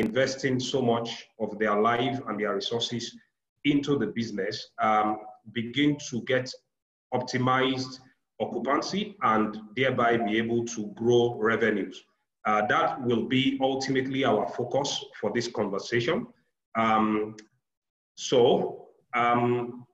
investing so much of their life and their resources into the business um, begin to get optimized occupancy and thereby be able to grow revenues. Uh, that will be ultimately our focus for this conversation. Um, so um,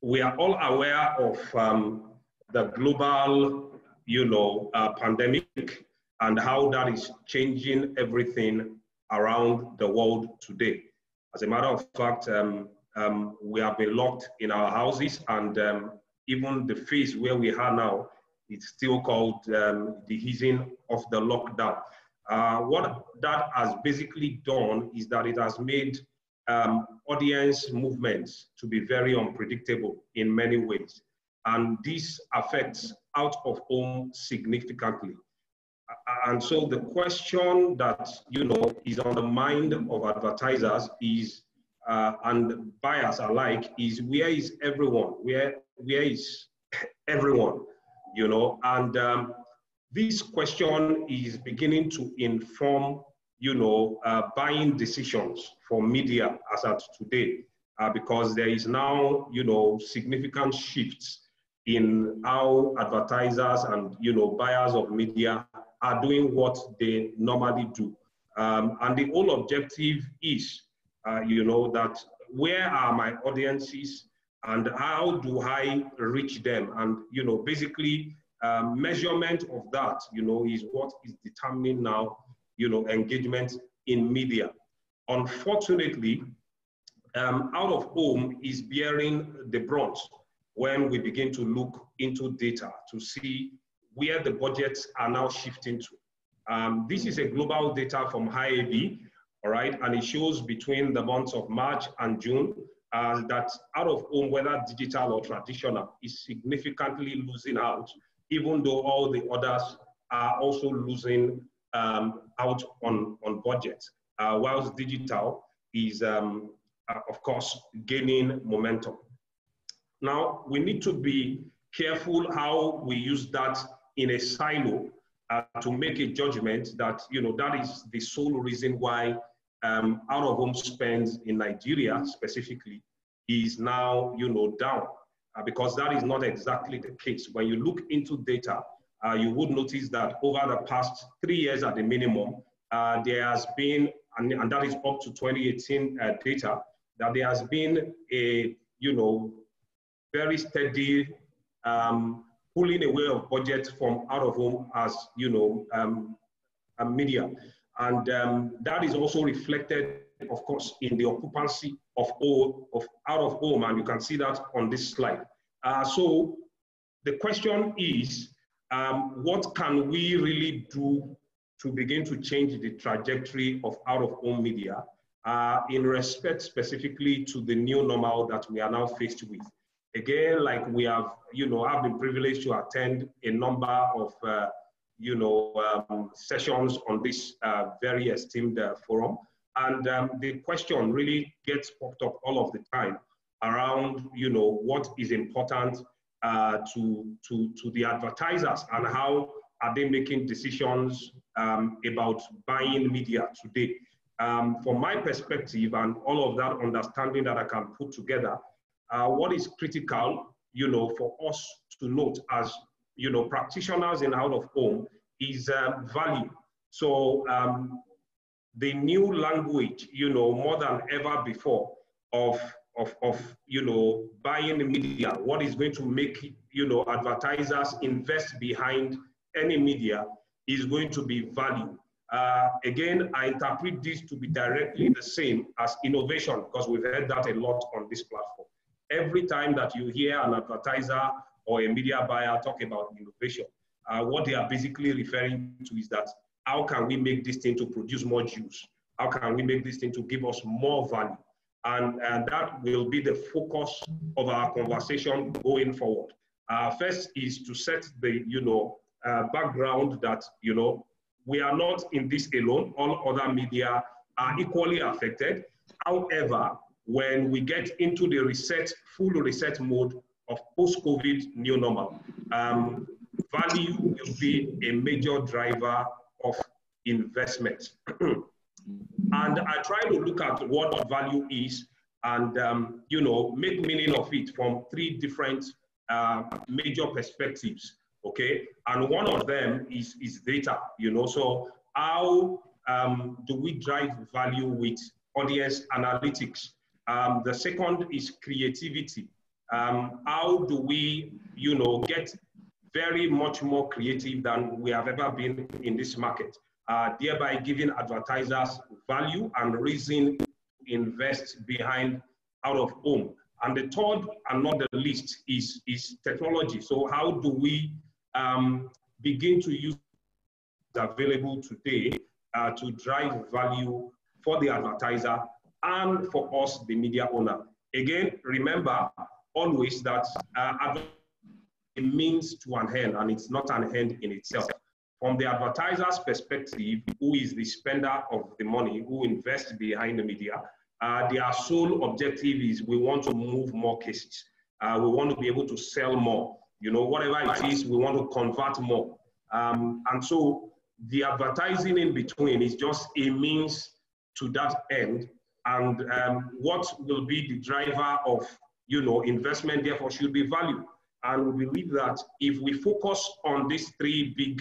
we are all aware of um, the global, you know, uh, pandemic and how that is changing everything around the world today. As a matter of fact, um, um, we have been locked in our houses and um, even the phase where we are now, it's still called um, the easing of the lockdown. Uh, what that has basically done is that it has made um, audience movements to be very unpredictable in many ways. And this affects out of home significantly. And so the question that, you know, is on the mind of advertisers is, uh, and buyers alike, is where is everyone? Where, where is everyone? You know, and um, this question is beginning to inform, you know, uh, buying decisions for media as at today, uh, because there is now, you know, significant shifts in how advertisers and, you know, buyers of media are doing what they normally do. Um, and the whole objective is, uh, you know, that where are my audiences and how do I reach them? And, you know, basically um, measurement of that, you know, is what is determining now, you know, engagement in media. Unfortunately, um, out of home is bearing the brunt when we begin to look into data to see where the budgets are now shifting to. Um, this is a global data from IAB, all right, and it shows between the months of March and June uh, that out of home, whether digital or traditional, is significantly losing out, even though all the others are also losing um, out on, on budget, uh, whilst digital is, um, uh, of course, gaining momentum. Now, we need to be careful how we use that in a silo uh, to make a judgment that you know that is the sole reason why um, out of home spends in Nigeria specifically is now you know down uh, because that is not exactly the case. When you look into data, uh, you would notice that over the past three years at the minimum, uh, there has been and, and, that is up to 2018 uh, data that there has been a you know very steady um, pulling away of budget from out of home as you know um, media, and um, that is also reflected, of course, in the occupancy of all of out of home, and you can see that on this slide. Uh, so the question is, um, what can we really do to begin to change the trajectory of out of home media uh, in respect specifically to the new normal that we are now faced with? Again, like we have, you know, I've been privileged to attend a number of, uh, you know, um, sessions on this uh, very esteemed uh, forum. And um, the question really gets popped up all of the time around, you know, what is important uh, to, to, to the advertisers and how are they making decisions um, about buying media today. Um, from my perspective and all of that understanding that I can put together, uh, what is critical, you know, for us to note as, you know, practitioners in out of home is uh, value. So um, the new language, you know, more than ever before of, of, of, you know, buying media, what is going to make, you know, advertisers invest behind any media is going to be value. Uh, again, I interpret this to be directly the same as innovation because we've heard that a lot on this platform. Every time that you hear an advertiser or a media buyer talk about innovation, uh, what they are basically referring to is that how can we make this thing to produce more juice? How can we make this thing to give us more value? And, and that will be the focus of our conversation going forward. Uh, first is to set the, you know, uh, background that, you know, we are not in this alone. All other media are equally affected. However, when we get into the reset, full reset mode of post-COVID new normal. Um, value will be a major driver of investment. And I try to look at what value is and, um, you know, make meaning of it from three different uh, major perspectives, okay? And one of them is, is data, you know, so how um, do we drive value with audience analytics? Um, the second is creativity. Um, how do we, you know, get very much more creative than we have ever been in this market, uh, thereby giving advertisers value and reason to invest behind out of home. And the third and not the least is, is technology. So how do we um, begin to use available today uh, to drive value for the advertiser and for us, the media owner. Again, remember always that uh, a means to an end and it's not an end in itself. From the advertiser's perspective, who is the spender of the money, who invests behind the media, uh, their sole objective is we want to move more cases. Uh, we want to be able to sell more. You know, whatever it is, we want to convert more. Um, and so the advertising in between is just a means to that end. And um, what will be the driver of, you know, investment, therefore, should be value. And we believe that if we focus on these three big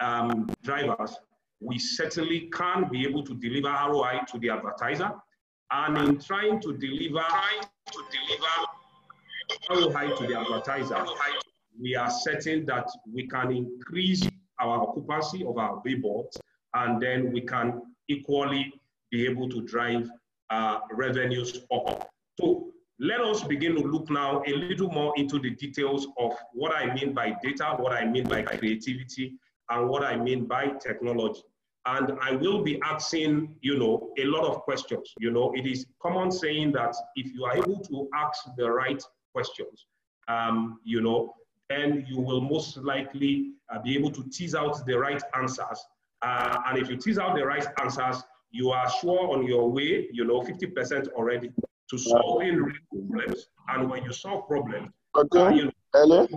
um, drivers, we certainly can be able to deliver ROI to the advertiser. And in trying to deliver, trying to deliver ROI to the advertiser, we are certain that we can increase our occupancy of our billboards, and then we can equally be able to drive uh, revenues up. So let us begin to look now a little more into the details of what I mean by data, what I mean by creativity, and what I mean by technology. And I will be asking, you know, a lot of questions. You know, it is common saying that if you are able to ask the right questions, um, you know, then you will most likely uh, be able to tease out the right answers. Uh, and if you tease out the right answers, you are sure on your way, you know, 50% already to solving real problems. And when you solve problems, okay. Uh, you know, hello.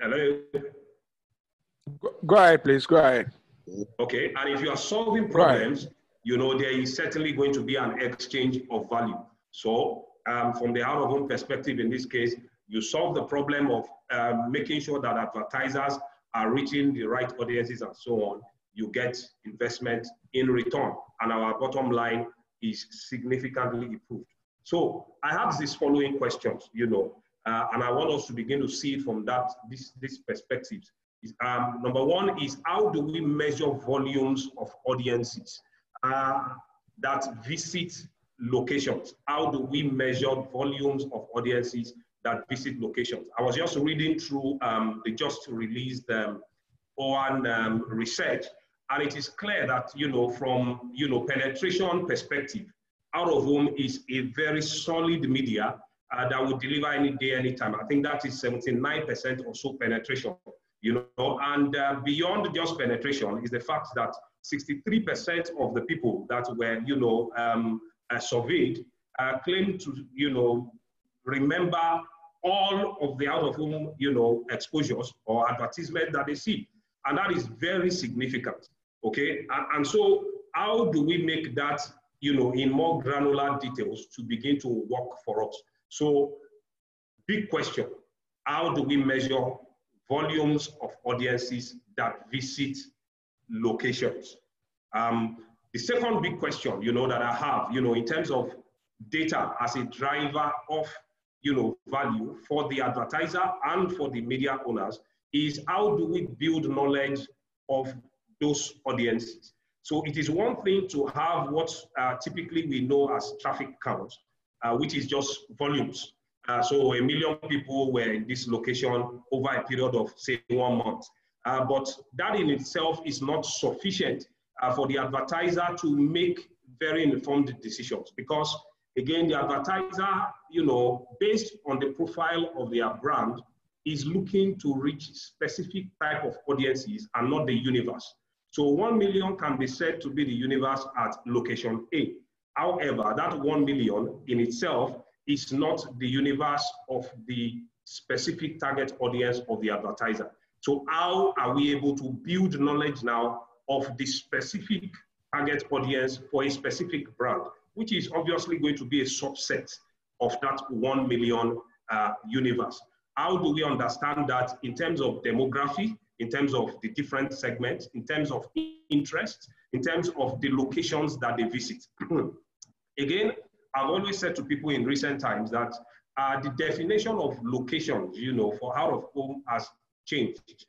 Hello. Go ahead, please. Go ahead. Okay. And if you are solving problems, right. you know, there is certainly going to be an exchange of value. So, um, from the out of home perspective, in this case, you solve the problem of um, making sure that advertisers are reaching the right audiences and so on, you get investment in return. And our bottom line is significantly improved. So I have these following questions, you know, uh, and I want us to begin to see from that this this perspectives. Um, number one is how do we measure volumes of audiences uh, that visit locations? How do we measure volumes of audiences that visit locations. I was just reading through um, the just released um, OAN um, research, and it is clear that, you know, from, you know, penetration perspective, out of home is a very solid media uh, that will deliver any day, anytime. I think that is 79% or so penetration, you know, and uh, beyond just penetration is the fact that 63% of the people that were, you know, um, uh, surveyed uh, claim to, you know, remember all of the out of home, you know, exposures or advertisement that they see. And that is very significant. Okay. And, and so how do we make that, you know, in more granular details to begin to work for us? So big question. How do we measure volumes of audiences that visit locations? Um, the second big question, you know, that I have, you know, in terms of data as a driver of you know, value for the advertiser and for the media owners is how do we build knowledge of those audiences? So it is one thing to have what uh, typically we know as traffic counts, uh, which is just volumes. Uh, so a million people were in this location over a period of say one month. Uh, but that in itself is not sufficient uh, for the advertiser to make very informed decisions because Again, the advertiser, you know, based on the profile of their brand, is looking to reach specific type of audiences and not the universe. So 1 million can be said to be the universe at location A. However, that 1 million in itself is not the universe of the specific target audience of the advertiser. So how are we able to build knowledge now of the specific target audience for a specific brand, which is obviously going to be a subset of that 1 million uh, universe. How do we understand that in terms of demography, in terms of the different segments, in terms of interest, in terms of the locations that they visit? Again, I've always said to people in recent times that uh, the definition of locations, you know, for out of home has changed.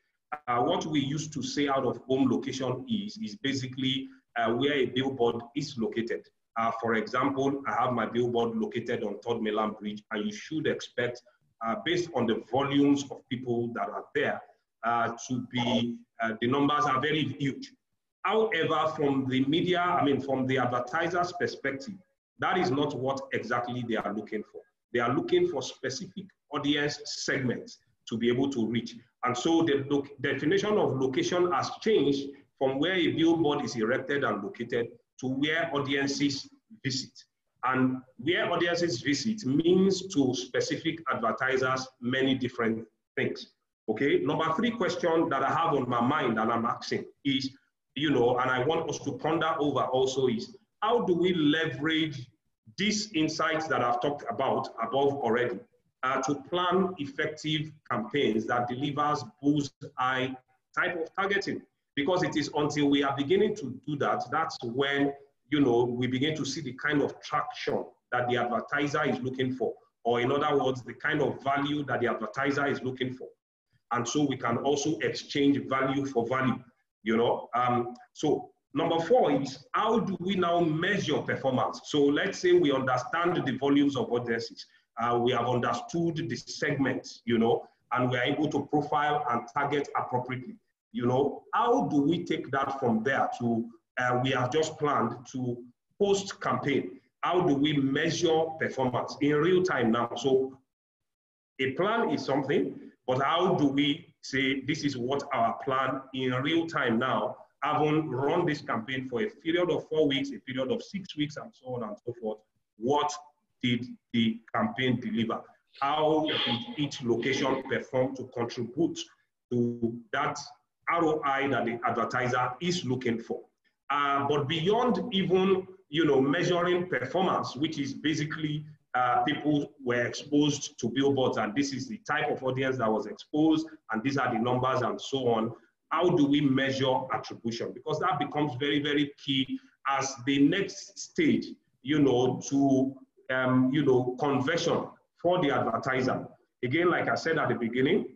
Uh, what we used to say out of home location is, is basically uh, where a billboard is located. Uh, for example, I have my billboard located on Third Mainland Bridge, and you should expect, uh, based on the volumes of people that are there, uh, to be, uh, the numbers are very huge. However, from the media, I mean, from the advertiser's perspective, that is not what exactly they are looking for. They are looking for specific audience segments to be able to reach. And so the definition of location has changed from where a billboard is erected and located to where audiences visit. And where audiences visit means to specific advertisers many different things. Okay, number three question that I have on my mind and I'm asking is, you know, and I want us to ponder over also is, how do we leverage these insights that I've talked about above already uh, to plan effective campaigns that delivers boost bullseye type of targeting? Because it is until we are beginning to do that, that's when, you know, we begin to see the kind of traction that the advertiser is looking for. Or in other words, the kind of value that the advertiser is looking for. And so we can also exchange value for value, you know. Um, so Number four is how do we now measure performance? So let's say we understand the volumes of audiences. Uh, we have understood the segments, you know, and we are able to profile and target appropriately. You know, how do we take that from there to uh, we have just planned to post campaign? How do we measure performance in real time now? So a plan is something, but how do we say this is what our plan in real time now having run this campaign for a period of four weeks, a period of six weeks, and so on and so forth, what did the campaign deliver? How did each location perform to contribute to that ROI that the advertiser is looking for? Uh, but beyond even you know measuring performance, which is basically uh, people were exposed to billboards, and this is the type of audience that was exposed, and these are the numbers, and so on how do we measure attribution? Because that becomes very, very key as the next stage, you know, to, um, you know, conversion for the advertiser. Again, like I said at the beginning,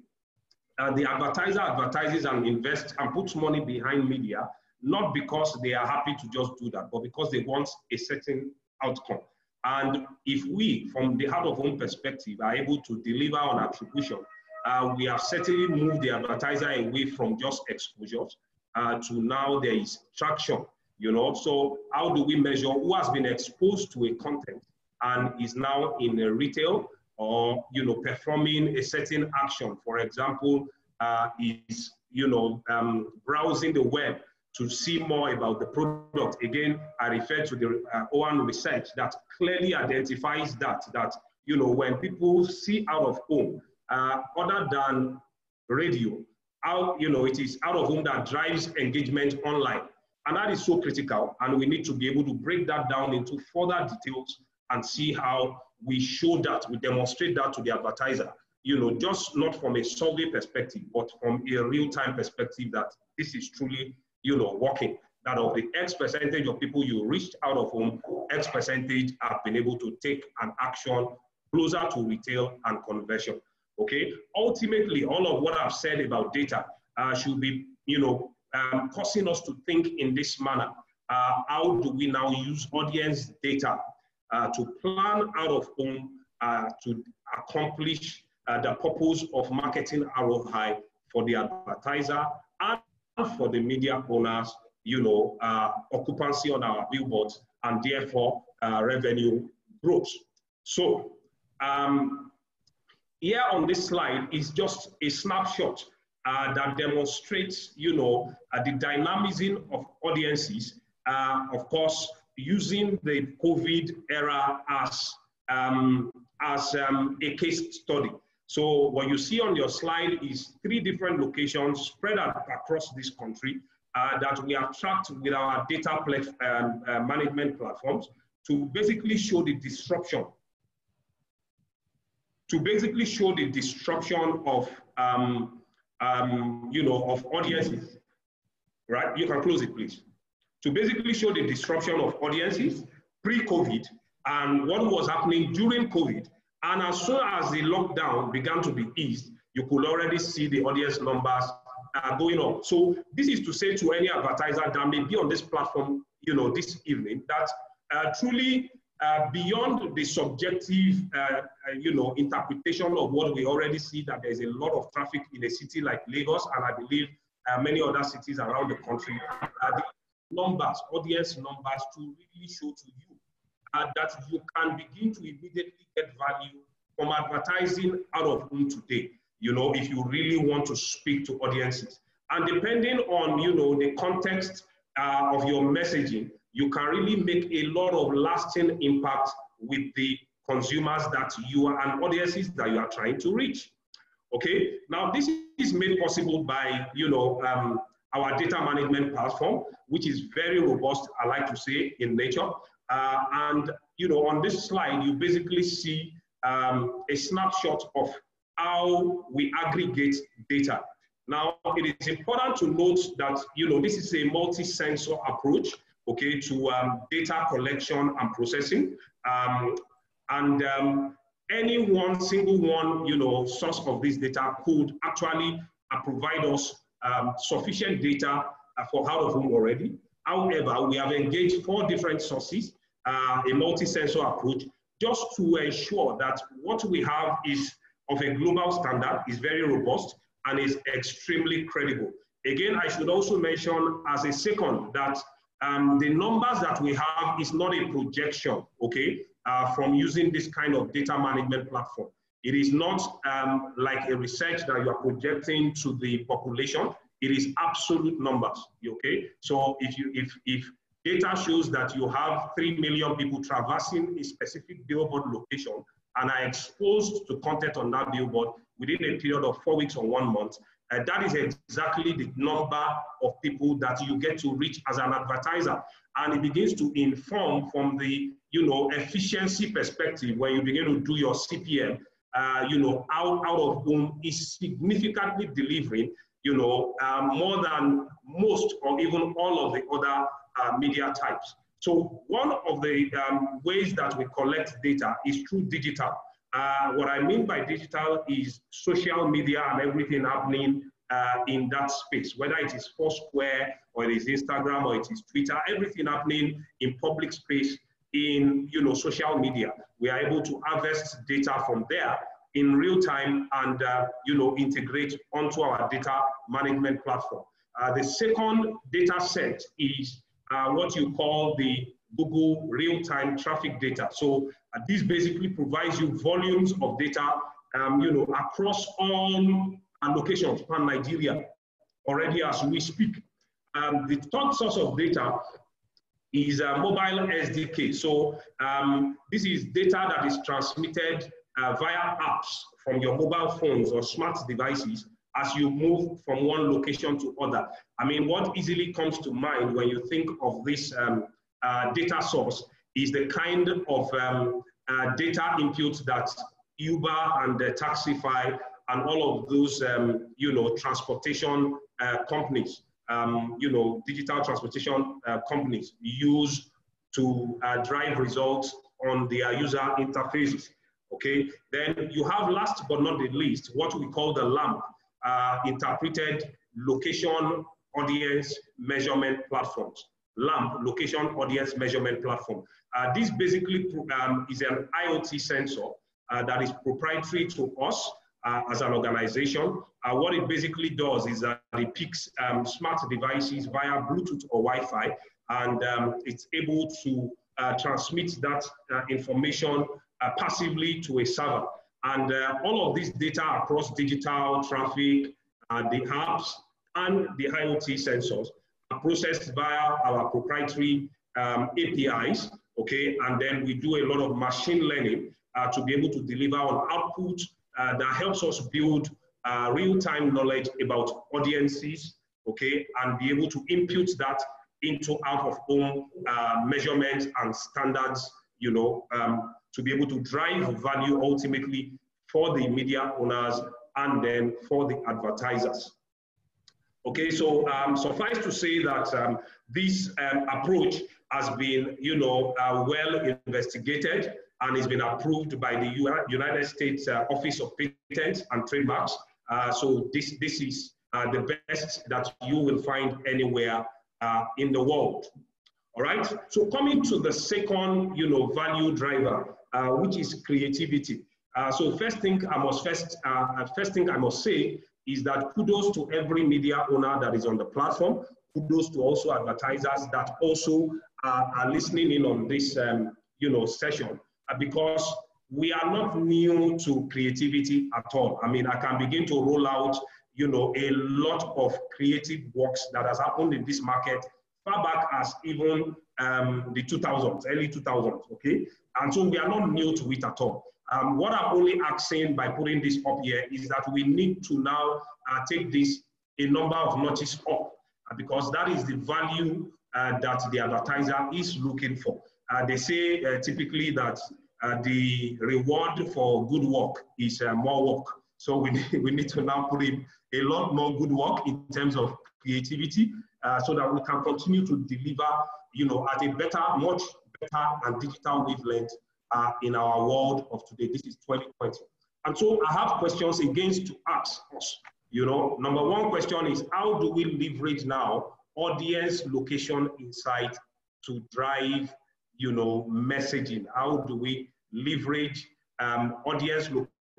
uh, the advertiser advertises and invests and puts money behind media, not because they are happy to just do that, but because they want a certain outcome. And if we, from the out of home perspective, are able to deliver on attribution, uh, we have certainly moved the advertiser away from just exposures uh, to now there is traction, you know. So how do we measure who has been exposed to a content and is now in a retail or, you know, performing a certain action? For example, uh, is, you know, um, browsing the web to see more about the product. Again, I refer to the uh, OAN research that clearly identifies that, that, you know, when people see out of home, uh, other than radio, out, you know, it is out of home that drives engagement online. And that is so critical. And we need to be able to break that down into further details and see how we show that, we demonstrate that to the advertiser. You know, just not from a survey perspective, but from a real-time perspective that this is truly, you know, working. That of the X percentage of people you reached out of home, X percentage have been able to take an action closer to retail and conversion. Okay, ultimately, all of what I've said about data uh, should be, you know, um, causing us to think in this manner. Uh, how do we now use audience data to plan out of home uh, to accomplish uh, the purpose of marketing ROI for the advertiser and for the media owners, you know, uh, occupancy on our billboards and therefore revenue growth. So um, here on this slide is just a snapshot uh, that demonstrates, you know, uh, the dynamism of audiences. Uh, of course, using the COVID era as um, as um, a case study. So what you see on your slide is three different locations spread out across this country. uh, that we have tracked with our data um, uh, management platforms to basically show the disruption, to basically show the disruption of, um, um, you know, of audiences, right? You can close it, please. To basically show the disruption of audiences pre-COVID and what was happening during COVID. And as soon as the lockdown began to be eased, you could already see the audience numbers uh, going up. So this is to say to any advertiser that may be on this platform, you know, this evening, that uh, truly uh, beyond the subjective, uh, uh, you know, interpretation of what we already see that there's a lot of traffic in a city like Lagos, and I believe uh, many other cities around the country, the numbers, audience numbers to really show to you that you can begin to immediately get value from advertising out of home today you know, if you really want to speak to audiences. And depending on, you know, the context uh, of your messaging, you can really make a lot of lasting impact with the consumers that you are and audiences that you are trying to reach. Okay, now this is made possible by, you know, um, our data management platform, which is very robust, I like to say, in nature. Uh, and, you know, on this slide, you basically see um, a snapshot of how we aggregate data. Now, it is important to note that, you know, this is a multi-sensor approach, okay, to um, data collection and processing. Um, and um, any one single one, you know, source of this data could actually provide us um, sufficient data uh, for out of home already. However, we have engaged four different sources, uh, a multi-sensor approach, just to ensure that what we have is of a global standard, is very robust, and is extremely credible. Again, I should also mention as a second that um, the numbers that we have is not a projection, okay, uh, from using this kind of data management platform. It is not um, like a research that you are projecting to the population. It is absolute numbers, okay? So if, you, if, if data shows that you have 3 million people traversing a specific billboard location, and are exposed to content on that billboard within a period of four weeks or one month, uh, that is exactly the number of people that you get to reach as an advertiser. And it begins to inform from the you know, efficiency perspective when you begin to do your CPM, uh, you know, out, out of whom is significantly delivering, you know, um, more than most or even all of the other uh, media types. So one of the um, ways that we collect data is through digital. Uh, what I mean by digital is social media and everything happening uh, in that space, whether it is Foursquare or it is Instagram or it is Twitter, everything happening in public space in you know social media. We are able to harvest data from there in real time and uh, you know integrate onto our data management platform. Uh, the second data set is uh, what you call the Google real-time traffic data. So uh, this basically provides you volumes of data, um, you know, across all locations pan Nigeria already as we speak. Um, the third source of data is a mobile SDK. So um, this is data that is transmitted uh, via apps from your mobile phones or smart devices as you move from one location to other. I mean, what easily comes to mind when you think of this um, uh, data source is the kind of um, uh, data input that Uber and uh, Taxify and all of those, um, you know, transportation uh, companies, um, you know, digital transportation uh, companies use to uh, drive results on their user interfaces. Okay, then you have last but not the least, what we call the LAMP, uh, interpreted location audience measurement platforms. LAMP, location audience measurement platform. Uh, this basically um, is an IoT sensor uh, that is proprietary to us uh, as an organization. What it basically does is that picks um, smart devices via Bluetooth or Wi-Fi, and um, it's able to uh, transmit that information passively to a server. And uh, all of this data across digital traffic, uh, the apps, and the IoT sensors are processed via our proprietary um, APIs, okay? And then we do a lot of machine learning uh, to be able to deliver on output uh, that helps us build uh, real-time knowledge about audiences, okay, and be able to impute that into out of home uh, measurements and standards, you know, um, to be able to drive value ultimately for the media owners and then for the advertisers. Okay, so um, suffice to say that um, this um, approach has been, you know, uh, well investigated and it's been approved by the United States uh, Office of Patents and Trademarks. Uh, so this, this is uh, the best that you will find anywhere uh, in the world. All right. So coming to the second, you know, value driver, which is creativity. So first thing I must first, first thing I must say is that kudos to every media owner that is on the platform. Kudos to also advertisers that also are listening in on this, um, you know, session uh, because we are not new to creativity at all. I mean, I can begin to roll out you know, a lot of creative works that has happened in this market far back as even um, the 2000s, early 2000s, okay? And so we are not new to it at all. Um, what I'm only asking by putting this up here is that we need to now uh, take this a number of notches up uh, because that is the value uh, that the advertiser is looking for. Uh, they say uh, typically that uh, the reward for good work is more work. So we need, we need to now put in a lot more good work in terms of creativity uh, so that we can continue to deliver, you know, at a better, much better and digital wavelength uh, in our world of today. This is 2020. And so I have questions against to ask us. You know, number one question is how do we leverage now audience location insight to drive, you know, messaging? How do we leverage um, audience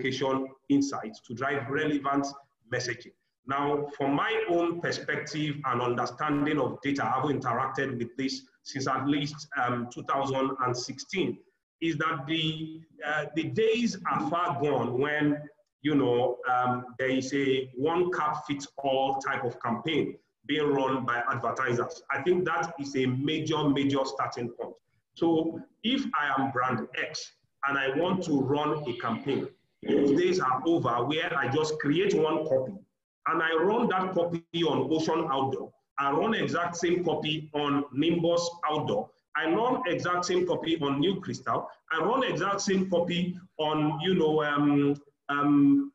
location insights to drive relevant messaging. Now, from my own perspective and understanding of data, I've interacted with this since at least um, 2016, is that the, uh, the days are far gone when, you know, um, there is a one cap fits all type of campaign being run by advertisers. I think that is a major, major starting point. So if I am brand X and I want to run a campaign, those days are over where I just create one copy and I run that copy on Ocean Outdoor. I run exact same copy on Nimbus Outdoor. I run exact same copy on New Crystal. I run exact same copy on, you know, um, um,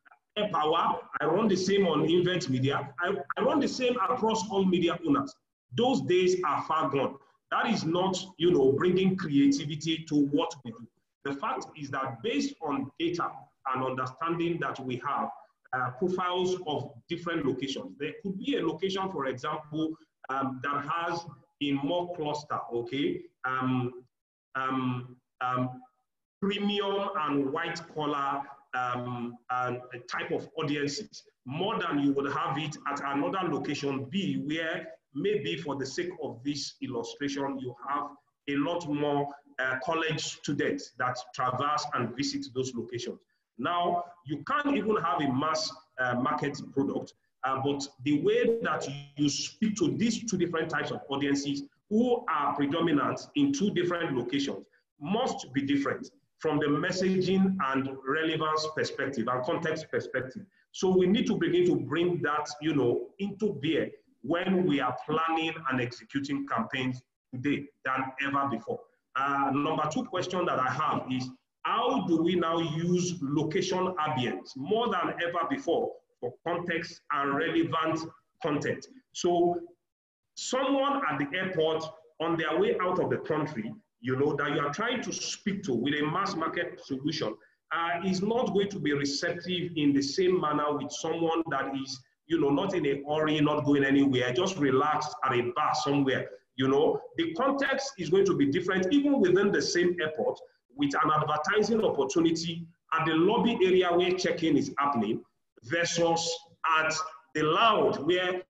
Power. I run the same on Invent Media. I, I run the same across all media owners. Those days are far gone. That is not, you know, bringing creativity to what we do. The fact is that based on data and understanding that we have uh, profiles of different locations. There could be a location, for example, um, that has a more cluster, okay, um, um, um premium and white collar um, and type of audiences, more than you would have it at another location B, where maybe for the sake of this illustration, you have a lot more uh, college students that traverse and visit those locations. Now, you can't even have a mass uh, market product, uh, but the way that you speak to these two different types of audiences who are predominant in two different locations must be different from the messaging and relevance perspective and context perspective. So we need to begin to bring that, you know, into bear when we are planning and executing campaigns today than ever before. Uh, number two question that I have is, how do we now use location ambience more than ever before for context and relevant content? So someone at the airport on their way out of the country, you know, that you are trying to speak to with a mass market solution uh, is not going to be receptive in the same manner with someone that is, you know, not in a hurry, not going anywhere, just relaxed at a bar somewhere. You know, the context is going to be different even within the same airport with an advertising opportunity at the lobby area where check-in is happening versus at the loud where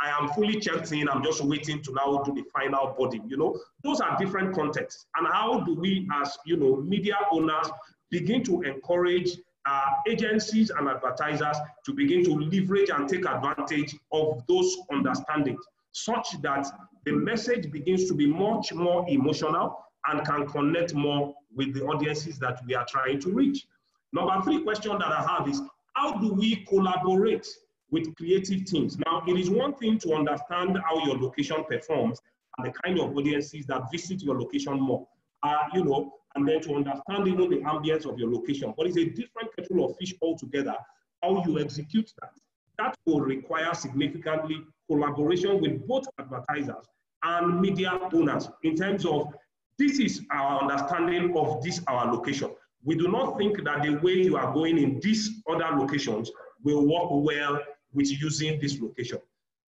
I am fully checked in, I'm just waiting to now do the final body, you know? Those are different contexts. And how do we as, you know, media owners begin to encourage uh, agencies and advertisers to begin to leverage and take advantage of those understandings such that the message begins to be much more emotional and can connect more with the audiences that we are trying to reach. Number three question that I have is, how do we collaborate with creative teams. Now, it is one thing to understand how your location performs and the kind of audiences that visit your location more, uh, you know, and then to understand even the ambience of your location. But it's a different kettle of fish altogether, how you execute that. That will require significantly collaboration with both advertisers and media owners in terms of this is our understanding of this our location. We do not think that the way you are going in these other locations will work well with using this location.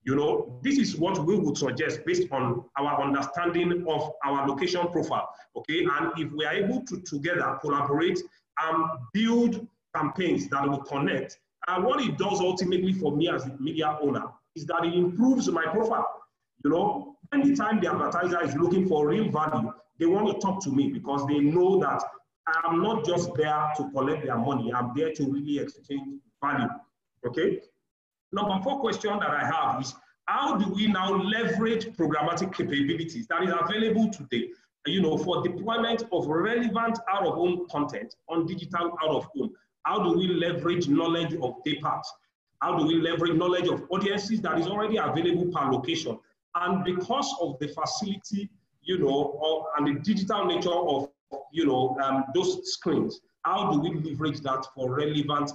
You know, this is what we would suggest based on our understanding of our location profile. Okay, and if we are able to together collaborate and build campaigns that will connect, and what it does ultimately for me as a media owner is that it improves my profile. You know, anytime the advertiser is looking for real value, they want to talk to me because they know that I'm not just there to collect their money, I'm there to really exchange value. Okay? Number four question that I have is how do we now leverage programmatic capabilities that is available today, you know, for deployment of relevant out-of-home content on digital out-of-home? How do we leverage knowledge of dayparts? How do we leverage knowledge of audiences that is already available per location? And because of the facility, you know, and the digital nature of, you know, um, those screens, how do we leverage that for relevant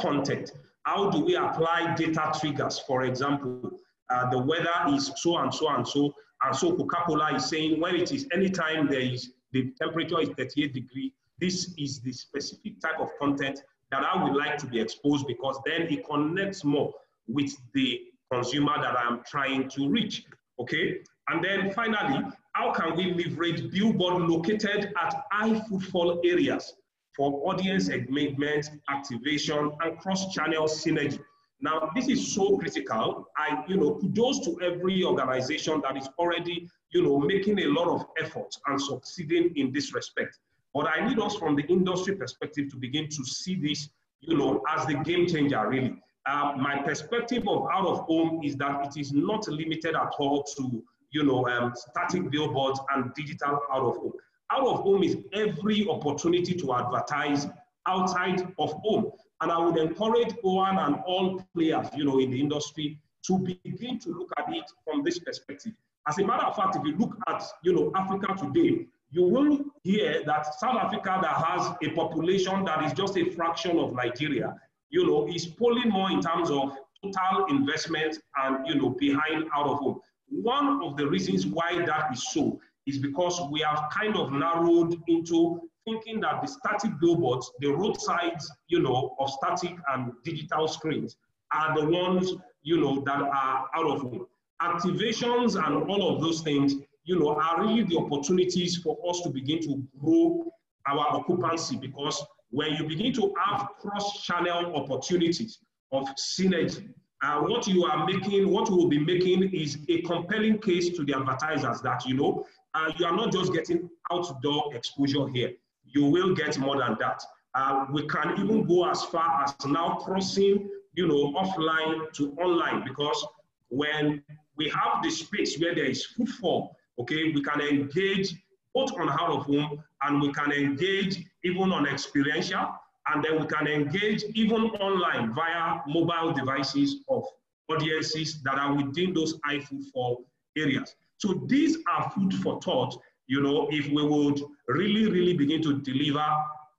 content? How do we apply data triggers? For example, uh, the weather is so and so and so, and so Coca-Cola is saying when it is anytime there is the temperature is 38 degree, this is the specific type of content that I would like to be exposed because then it connects more with the consumer that I'm trying to reach. Okay. And then finally, how can we leverage billboard located at high footfall areas for audience engagement, activation, and cross-channel synergy. Now, this is so critical. I, you know, kudos to every organization that is already, you know, making a lot of effort and succeeding in this respect. But I need us from the industry perspective to begin to see this, you know, as the game changer, really. Uh, my perspective of out of home is that it is not limited at all to, you know, um, static billboards and digital out of home. Out of home is every opportunity to advertise outside of home. And I would encourage Owen and all players, you know, in the industry to begin to look at it from this perspective. As a matter of fact, if you look at, you know, Africa today, you will hear that South Africa that has a population that is just a fraction of Nigeria, you know, is pulling more in terms of total investment and, you know, behind out of home. One of the reasons why that is so is because we have kind of narrowed into thinking that the static billboards, the roadsides, you know, of static and digital screens are the ones, you know, that are out of home. Activations and all of those things, you know, are really the opportunities for us to begin to grow our occupancy because when you begin to have cross-channel opportunities of synergy, uh, what you are making, what we will be making is a compelling case to the advertisers that, you know, uh, you are not just getting outdoor exposure here. You will get more than that. Uh, we can even go as far as now crossing, you know, offline to online because when we have the space where there is footfall, okay, we can engage both on out of home and we can engage even on experiential and then we can engage even online via mobile devices of audiences that are within those high footfall areas. So these are food for thought, you know, if we would really, really begin to deliver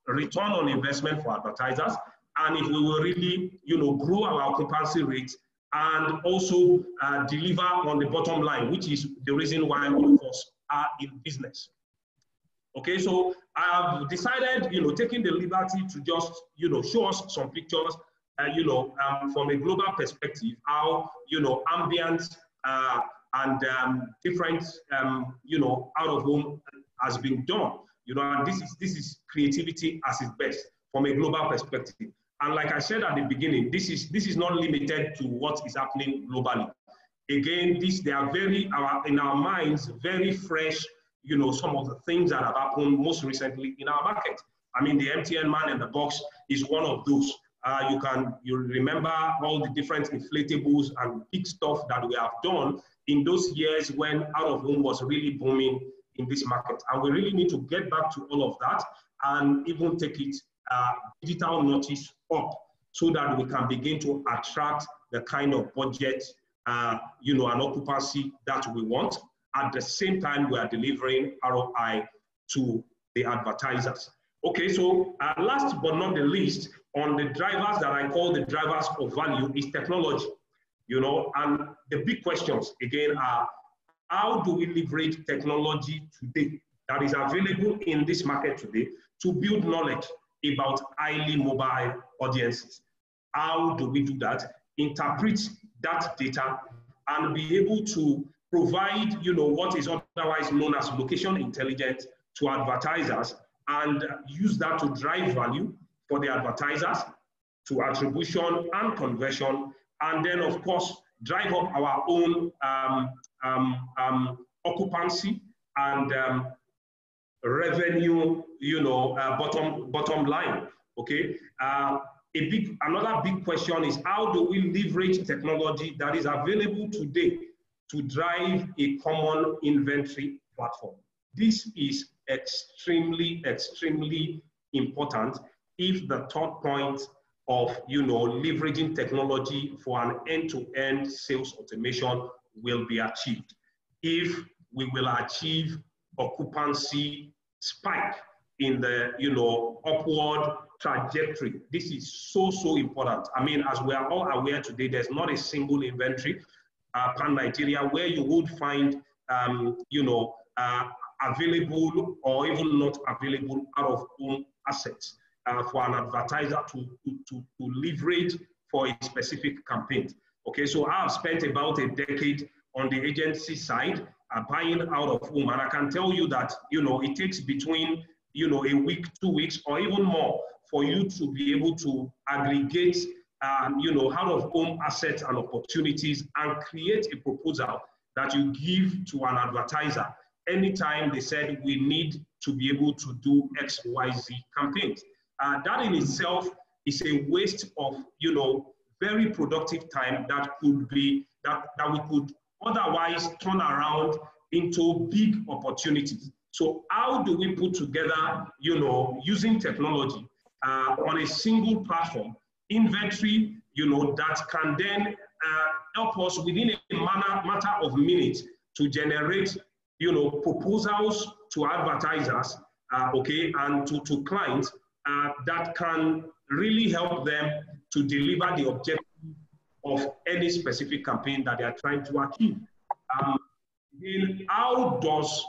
return on investment for advertisers, and if we will really, you know, grow our occupancy rates and also uh, deliver on the bottom line, which is the reason why all of us are in business. Okay, so I've decided, you know, taking the liberty to just, you know, show us some pictures, uh, you know, um, from a global perspective, how, you know, ambient uh, and um, different, um, you know, out of home has been done. You know, and this is this is creativity as its best from a global perspective. And like I said at the beginning, this is this is not limited to what is happening globally. Again, this they are very our in our minds very fresh. You know, some of the things that have happened most recently in our market. I mean, the MTN man in the box is one of those. Uh, you can you remember all the different inflatables and big stuff that we have done in those years when out of home was really booming in this market. And we really need to get back to all of that and even take it uh, digital notice up so that we can begin to attract the kind of budget, uh, you know, and occupancy that we want. At the same time, we are delivering ROI to the advertisers. Okay, so uh, last but not the least, on the drivers that I call the drivers of value is technology. You know, and the big questions again are how do we leverage technology today that is available in this market today to build knowledge about highly mobile audiences? How do we do that? Interpret that data and be able to provide, you know, what is otherwise known as location intelligence to advertisers and use that to drive value for the advertisers to attribution and conversion. And then, of course, drive up our own um, um, um, occupancy and revenue, you know, uh, bottom, bottom line, okay? Uh, a big, another big question is how do we leverage technology that is available today to drive a common inventory platform? This is extremely, extremely important if the third point of you know leveraging technology for an end-to-end sales automation will be achieved. If we will achieve occupancy spike in the you know upward trajectory. This is so so important. I mean, as we are all aware today, there's not a single inventory uh, pan Nigeria where you would find um, you know uh, available or even not available out of home assets uh, for an advertiser to, to, to, leverage for a specific campaign. Okay, so I've spent about a decade on the agency side uh, buying out of home, and I can tell you that you know it takes between you know a week, two weeks, or even more for you to be able to aggregate um, you know out of home assets and opportunities and create a proposal that you give to an advertiser anytime they said we need to be able to do X, Y, Z campaigns. Uh, that in itself is a waste of, you know, very productive time that could be, that, that we could otherwise turn around into big opportunities. So how do we put together, you know, using technology uh, on a single platform, inventory, you know, that can then uh, help us within a manner, matter of minutes to generate you know, proposals to advertisers, uh, okay, and to, to clients uh, that can really help them to deliver the objective of any specific campaign that they are trying to achieve. Um, then how does,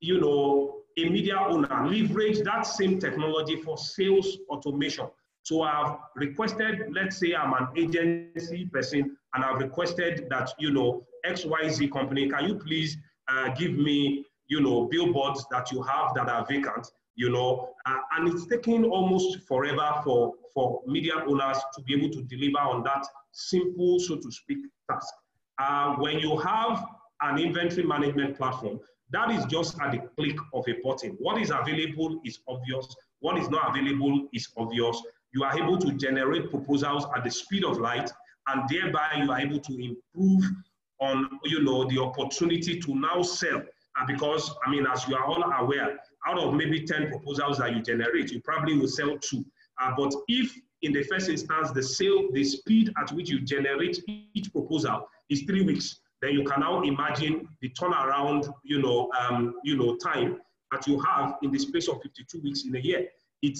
you know, a media owner leverage that same technology for sales automation? So I've requested, let's say I'm an agency person and I've requested that, you know, XYZ company, can you please uh, give me, you know, billboards that you have that are vacant, you know, uh, and it's taking almost forever for, for media owners to be able to deliver on that simple, so to speak, task. Uh, when you have an inventory management platform, that is just at the click of a button. What is available is obvious. What is not available is obvious. You are able to generate proposals at the speed of light, and thereby you are able to improve on you know the opportunity to now sell uh, because I mean as you are all aware out of maybe 10 proposals that you generate you probably will sell two. Uh, but if in the first instance the sale the speed at which you generate each proposal is three weeks then you can now imagine the turnaround you know um, you know time that you have in the space of 52 weeks in a year. It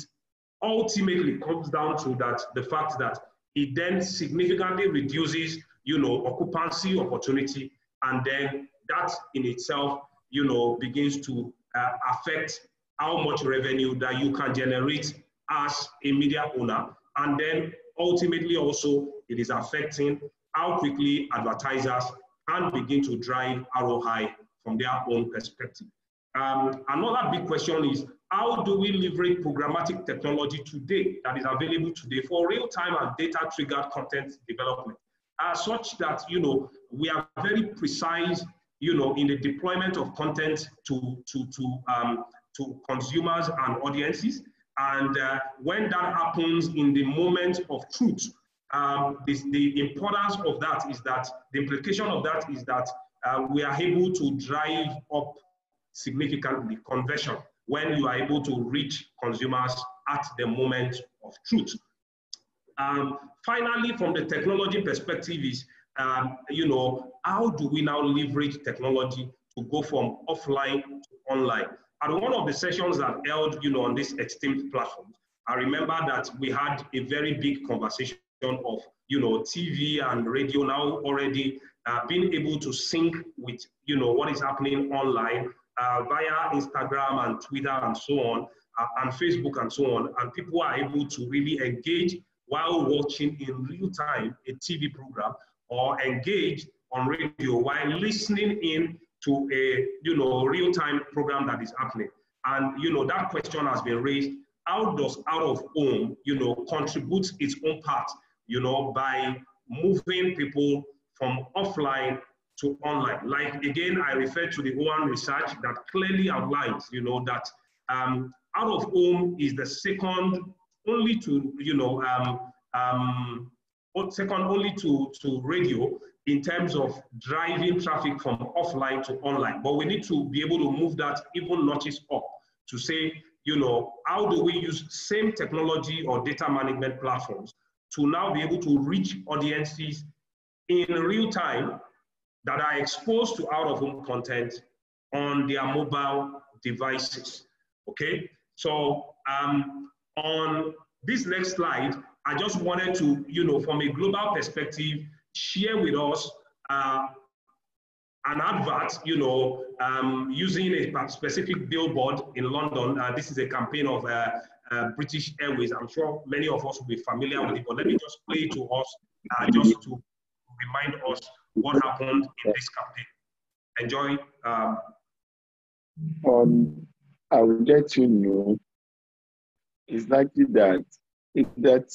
ultimately comes down to that the fact that it then significantly reduces you know, occupancy opportunity, and then that in itself, you know, begins to uh, affect how much revenue that you can generate as a media owner, and then ultimately also it is affecting how quickly advertisers can begin to drive ROI from their own perspective. Um, another big question is how do we leverage programmatic technology today that is available today for real-time and data-triggered content development? are such that, you know, we are very precise, you know, in the deployment of content to, to, to, um, to consumers and audiences. And uh, when that happens in the moment of truth, um, this, the importance of that is that the implication of that is that uh, we are able to drive up significantly conversion when you are able to reach consumers at the moment of truth. Um, finally, from the technology perspective is, um, you know, how do we now leverage technology to go from offline to online? At one of the sessions that held, you know, on this esteemed platform, I remember that we had a very big conversation of, you know, TV and radio now already uh, being able to sync with, you know, what is happening online uh, via Instagram and Twitter and so on, uh, and Facebook and so on. And people are able to really engage while watching in real time a TV program or engage on radio while listening in to a you know real time program that is happening. And you know that question has been raised: How does out of home you know contribute its own part you know by moving people from offline to online? Like again, I refer to the OAN research that clearly outlines you know that um, out of home is the second only to you know um, um, second only to, to radio in terms of driving traffic from offline to online. But we need to be able to move that even notches up to say, you know, how do we use same technology or data management platforms to now be able to reach audiences in real time that are exposed to out of home content on their mobile devices. Okay, so um, on this next slide, I just wanted to, you know, from a global perspective, share with us uh, an advert, you know, um, using a specific billboard in London. Uh, this is a campaign of uh, uh, British Airways. I'm sure many of us will be familiar with it, but let me just play to us uh, just to remind us what happened in this campaign. Enjoy. Um, um, I will let you know it's likely that that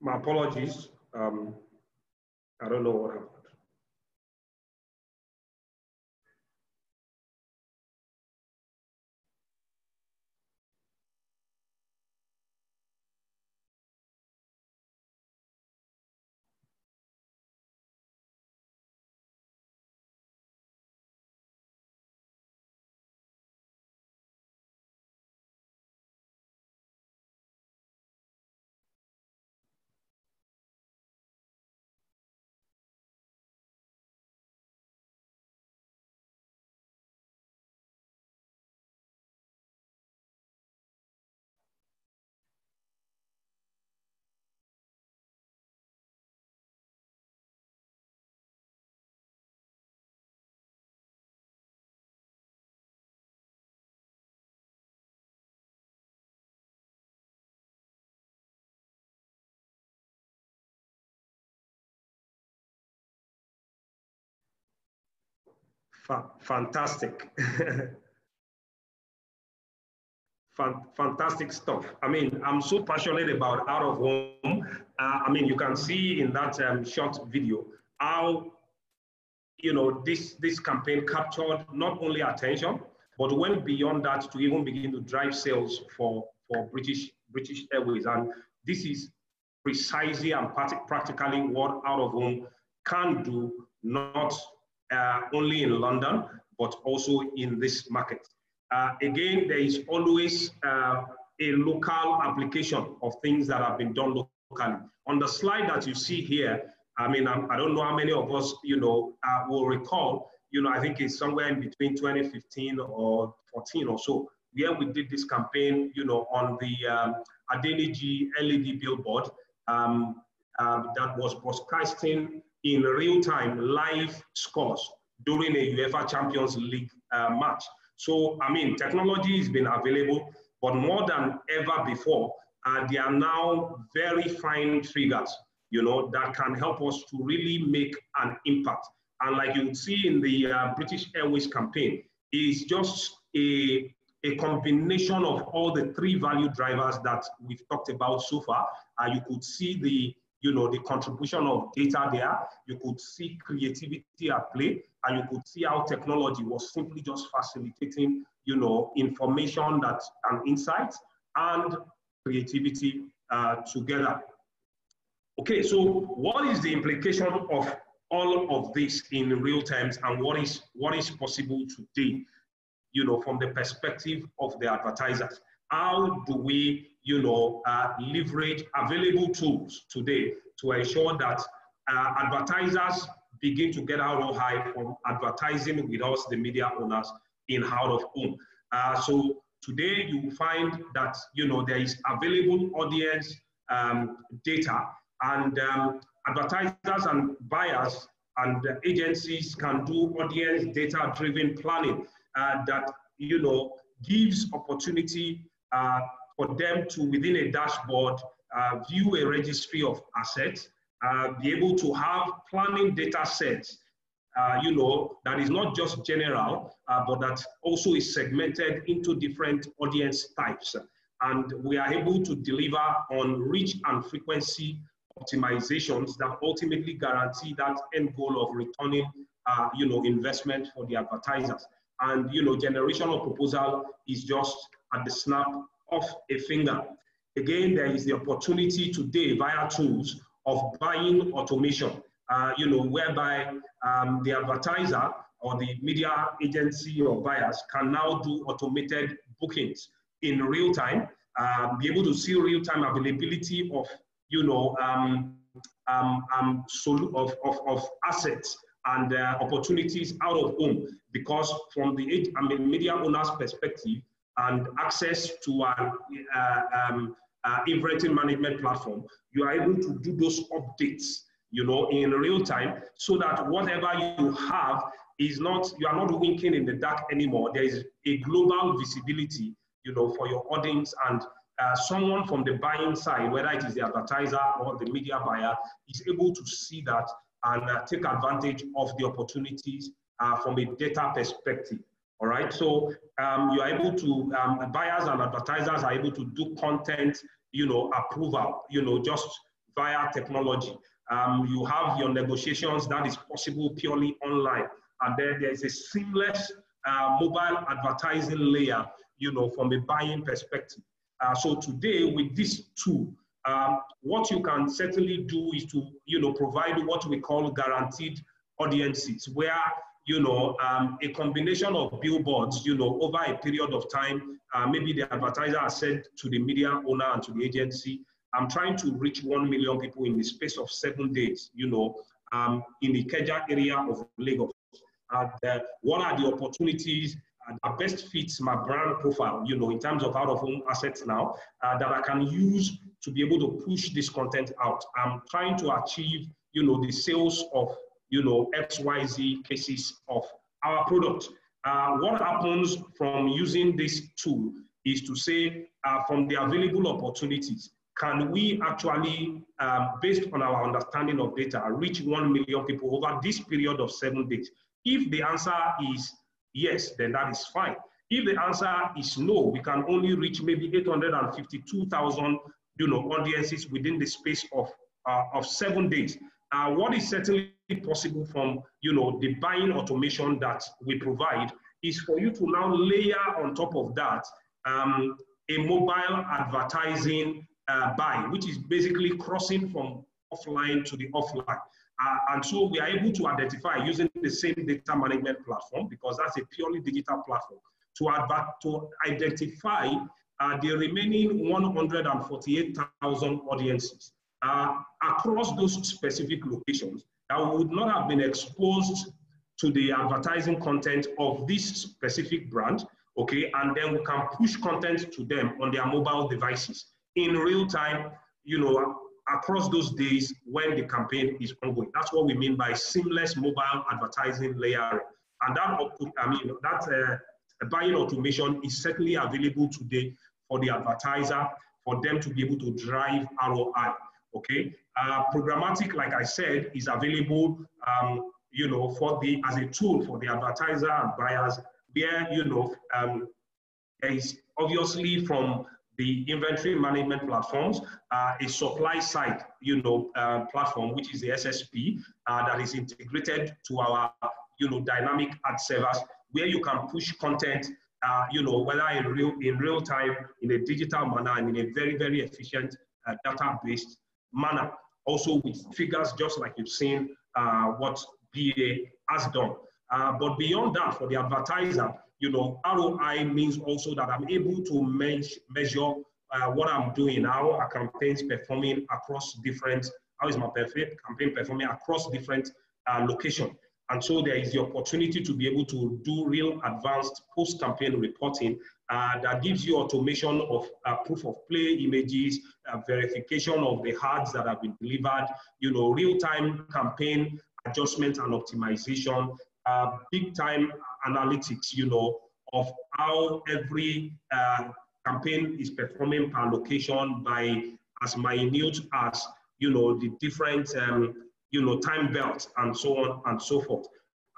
My apologies. Um, I don't know what happened. Fa fantastic. fantastic stuff. I mean, I'm so passionate about out of home. Uh, I mean, you can see in that um, short video how you know this this campaign captured not only attention but went beyond that to even begin to drive sales for for British British Airways. And this is precisely and practically what out of home can do, not uh, only in London, but also in this market. Uh, again, there is always uh, a local application of things that have been done locally. On the slide that you see here, I mean, I'm, I do not know how many of us, you know, uh, will recall, you know, I think it's somewhere in between 2015 or 14 or so, where we did this campaign, you know, on the um, Adeniji LED billboard um, uh, that was broadcasting in real time live scores during a UEFA Champions League uh, match. So, I mean, technology has been available, but more than ever before, uh, there are now very fine triggers, you know, that can help us to really make an impact. And like you would see in the uh, British Airways campaign, is just a, a combination of all the three value drivers that we've talked about so far. Uh, you could see the you know, the contribution of data there. You could see creativity at play, and you could see how technology was simply just facilitating, you know, information that and insights and creativity uh, together. Okay, so what is the implication of all of this in real terms and what is what is possible today you know from the perspective of the advertisers how do we you know uh, leverage available tools today to ensure that uh, advertisers begin to get out of high from advertising with us the media owners in out of home? Uh, so today you find that you know there is available audience um, data and um, advertisers and buyers and agencies can do audience data driven planning uh, that you know gives opportunity uh, for them to within a dashboard uh, view a registry of assets uh, be able to have planning data sets uh, you know that is not just general uh, but that also is segmented into different audience types and we are able to deliver on reach and frequency optimizations that ultimately guarantee that end goal of returning, uh, you know, investment for the advertisers. And, you know, generation of proposal is just at the snap of a finger. Again, there is the opportunity today via tools of buying automation, uh, you know, whereby um, the advertiser or the media agency or buyers can now do automated bookings in real time, uh, be able to see real-time availability of you know, um, um, um, of, of, of assets and uh, opportunities out of home because from the I mean, media owner's perspective and access to an uh, um, uh, inventory management platform, you are able to do those updates, you know, in real time so that whatever you have is not, you are not winking in the dark anymore. There is a global visibility, you know, for your audience and uh, someone from the buying side, whether it is the advertiser or the media buyer, is able to see that and uh, take advantage of the opportunities uh, from a data perspective. All right, so um, you are able to, um, buyers and advertisers are able to do content, you know, approval, you know, just via technology. Um, you have your negotiations that is possible purely online. And then there's a seamless uh, mobile advertising layer, you know, from a buying perspective. Uh, so today with this tool, um, what you can certainly do is to, you know, provide what we call guaranteed audiences, where, you know, um, a combination of billboards, you know, over a period of time, uh, maybe the advertiser has said to the media owner and to the agency, I'm trying to reach 1 million people in the space of seven days, you know, um, in the Ikeja area of Lagos. And, uh, what are the opportunities that best fits my brand profile, you know, in terms of out of home assets now uh, that I can use to be able to push this content out. I'm trying to achieve, you know, the sales of, you know, XYZ cases of our product. Uh, what happens from using this tool is to say, uh, from the available opportunities, can we actually, um, based on our understanding of data, reach 1 million people over this period of seven days? If the answer is yes, then that is fine. If the answer is no, we can only reach maybe 852,000 you know, audiences within the space of, uh, of seven days. Uh, what is certainly possible from you know, the buying automation that we provide is for you to now layer on top of that um, a mobile advertising uh, buy, which is basically crossing from offline to the offline. Uh, and so we are able to identify using the same data management platform, because that's a purely digital platform, to, to identify uh, the remaining 148,000 audiences uh, across those specific locations that would not have been exposed to the advertising content of this specific brand, okay? And then we can push content to them on their mobile devices in real time, you know, across those days when the campaign is ongoing. That's what we mean by seamless mobile advertising layering. And that, I mean, that uh, buying automation is certainly available today for the advertiser, for them to be able to drive ROI, okay? Uh, programmatic, like I said, is available, um, you know, for the, as a tool for the advertiser and buyers, where, you know, um, is obviously from the inventory management platforms, uh, a supply side, you know, uh, platform, which is the SSP, uh, that is integrated to our, you know, dynamic ad servers, where you can push content, uh, you know, whether in real, in real time, in a digital manner, and in a very, very efficient uh, data-based manner. Also with figures, just like you've seen uh, what BA has done. but beyond that, for the advertiser, you know, ROI means also that I'm able to me measure uh, what I'm doing, how a campaign's performing across different, how is my campaign performing across different uh, locations. And so there is the opportunity to be able to do real advanced post-campaign reporting uh, that gives you automation of uh, proof of play images, uh, verification of the ads that have been delivered, you know, real-time campaign adjustment and optimization, uh, big time analytics, you know, of how every uh, campaign is performing per location by as minute as, you know, the different, um, you know, time belts and so on and so forth.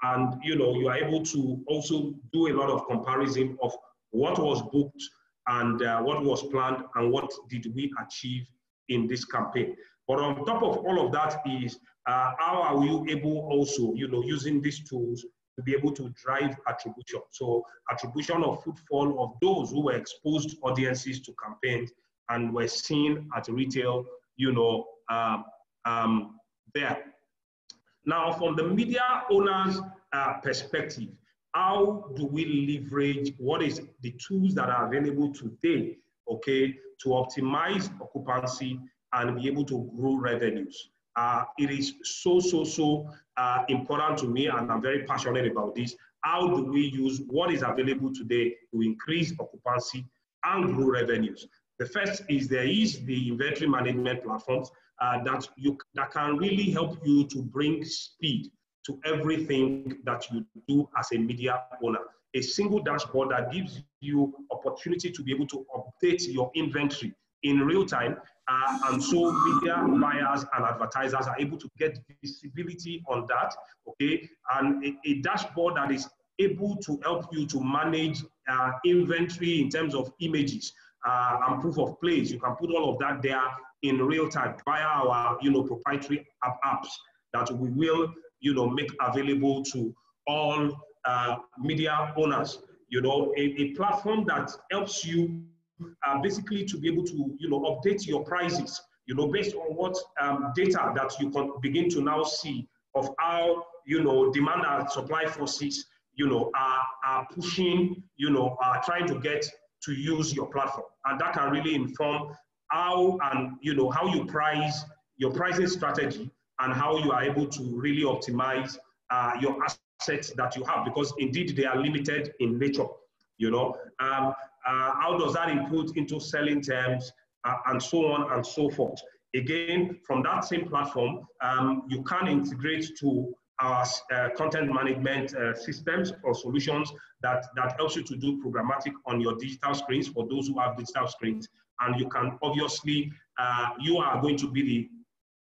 And, you know, you are able to also do a lot of comparison of what was booked and uh, what was planned and what did we achieve in this campaign. But on top of all of that is uh, how are you able also, you know, using these tools to be able to drive attribution. So attribution of footfall of those who were exposed audiences to campaigns and were seen at retail, you know, um, um, there. Now, from the media owner's uh, perspective, how do we leverage what is the tools that are available today, okay, to optimize occupancy and be able to grow revenues? Uh, it is so, so, so uh, important to me, and I'm very passionate about this. How do we use what is available today to increase occupancy and grow revenues? The first is there is the inventory management platforms uh, that you that can really help you to bring speed to everything that you do as a media owner. A single dashboard that gives you opportunity to be able to update your inventory in real time uh, and so media buyers and advertisers are able to get visibility on that, okay? And a, a dashboard that is able to help you to manage uh, inventory in terms of images uh, and proof of place. You can put all of that there in real time via our, you know, proprietary app apps that we will, you know, make available to all uh, media owners. You know, a, a platform that helps you uh, basically to be able to, you know, update your prices, you know, based on what um, data that you can begin to now see of how, you know, demand and supply forces, you know, are, are pushing, you know, are trying to get to use your platform. And that can really inform how and, you know, how you price your pricing strategy and how you are able to really optimize uh, your assets that you have because indeed they are limited in nature you know um, uh, how does that input into selling terms, uh, and so on and so forth. Again, from that same platform, um, you can integrate to our uh, content management uh, systems or solutions that, that helps you to do programmatic on your digital screens for those who have digital screens. And you can obviously, uh, you are going to be the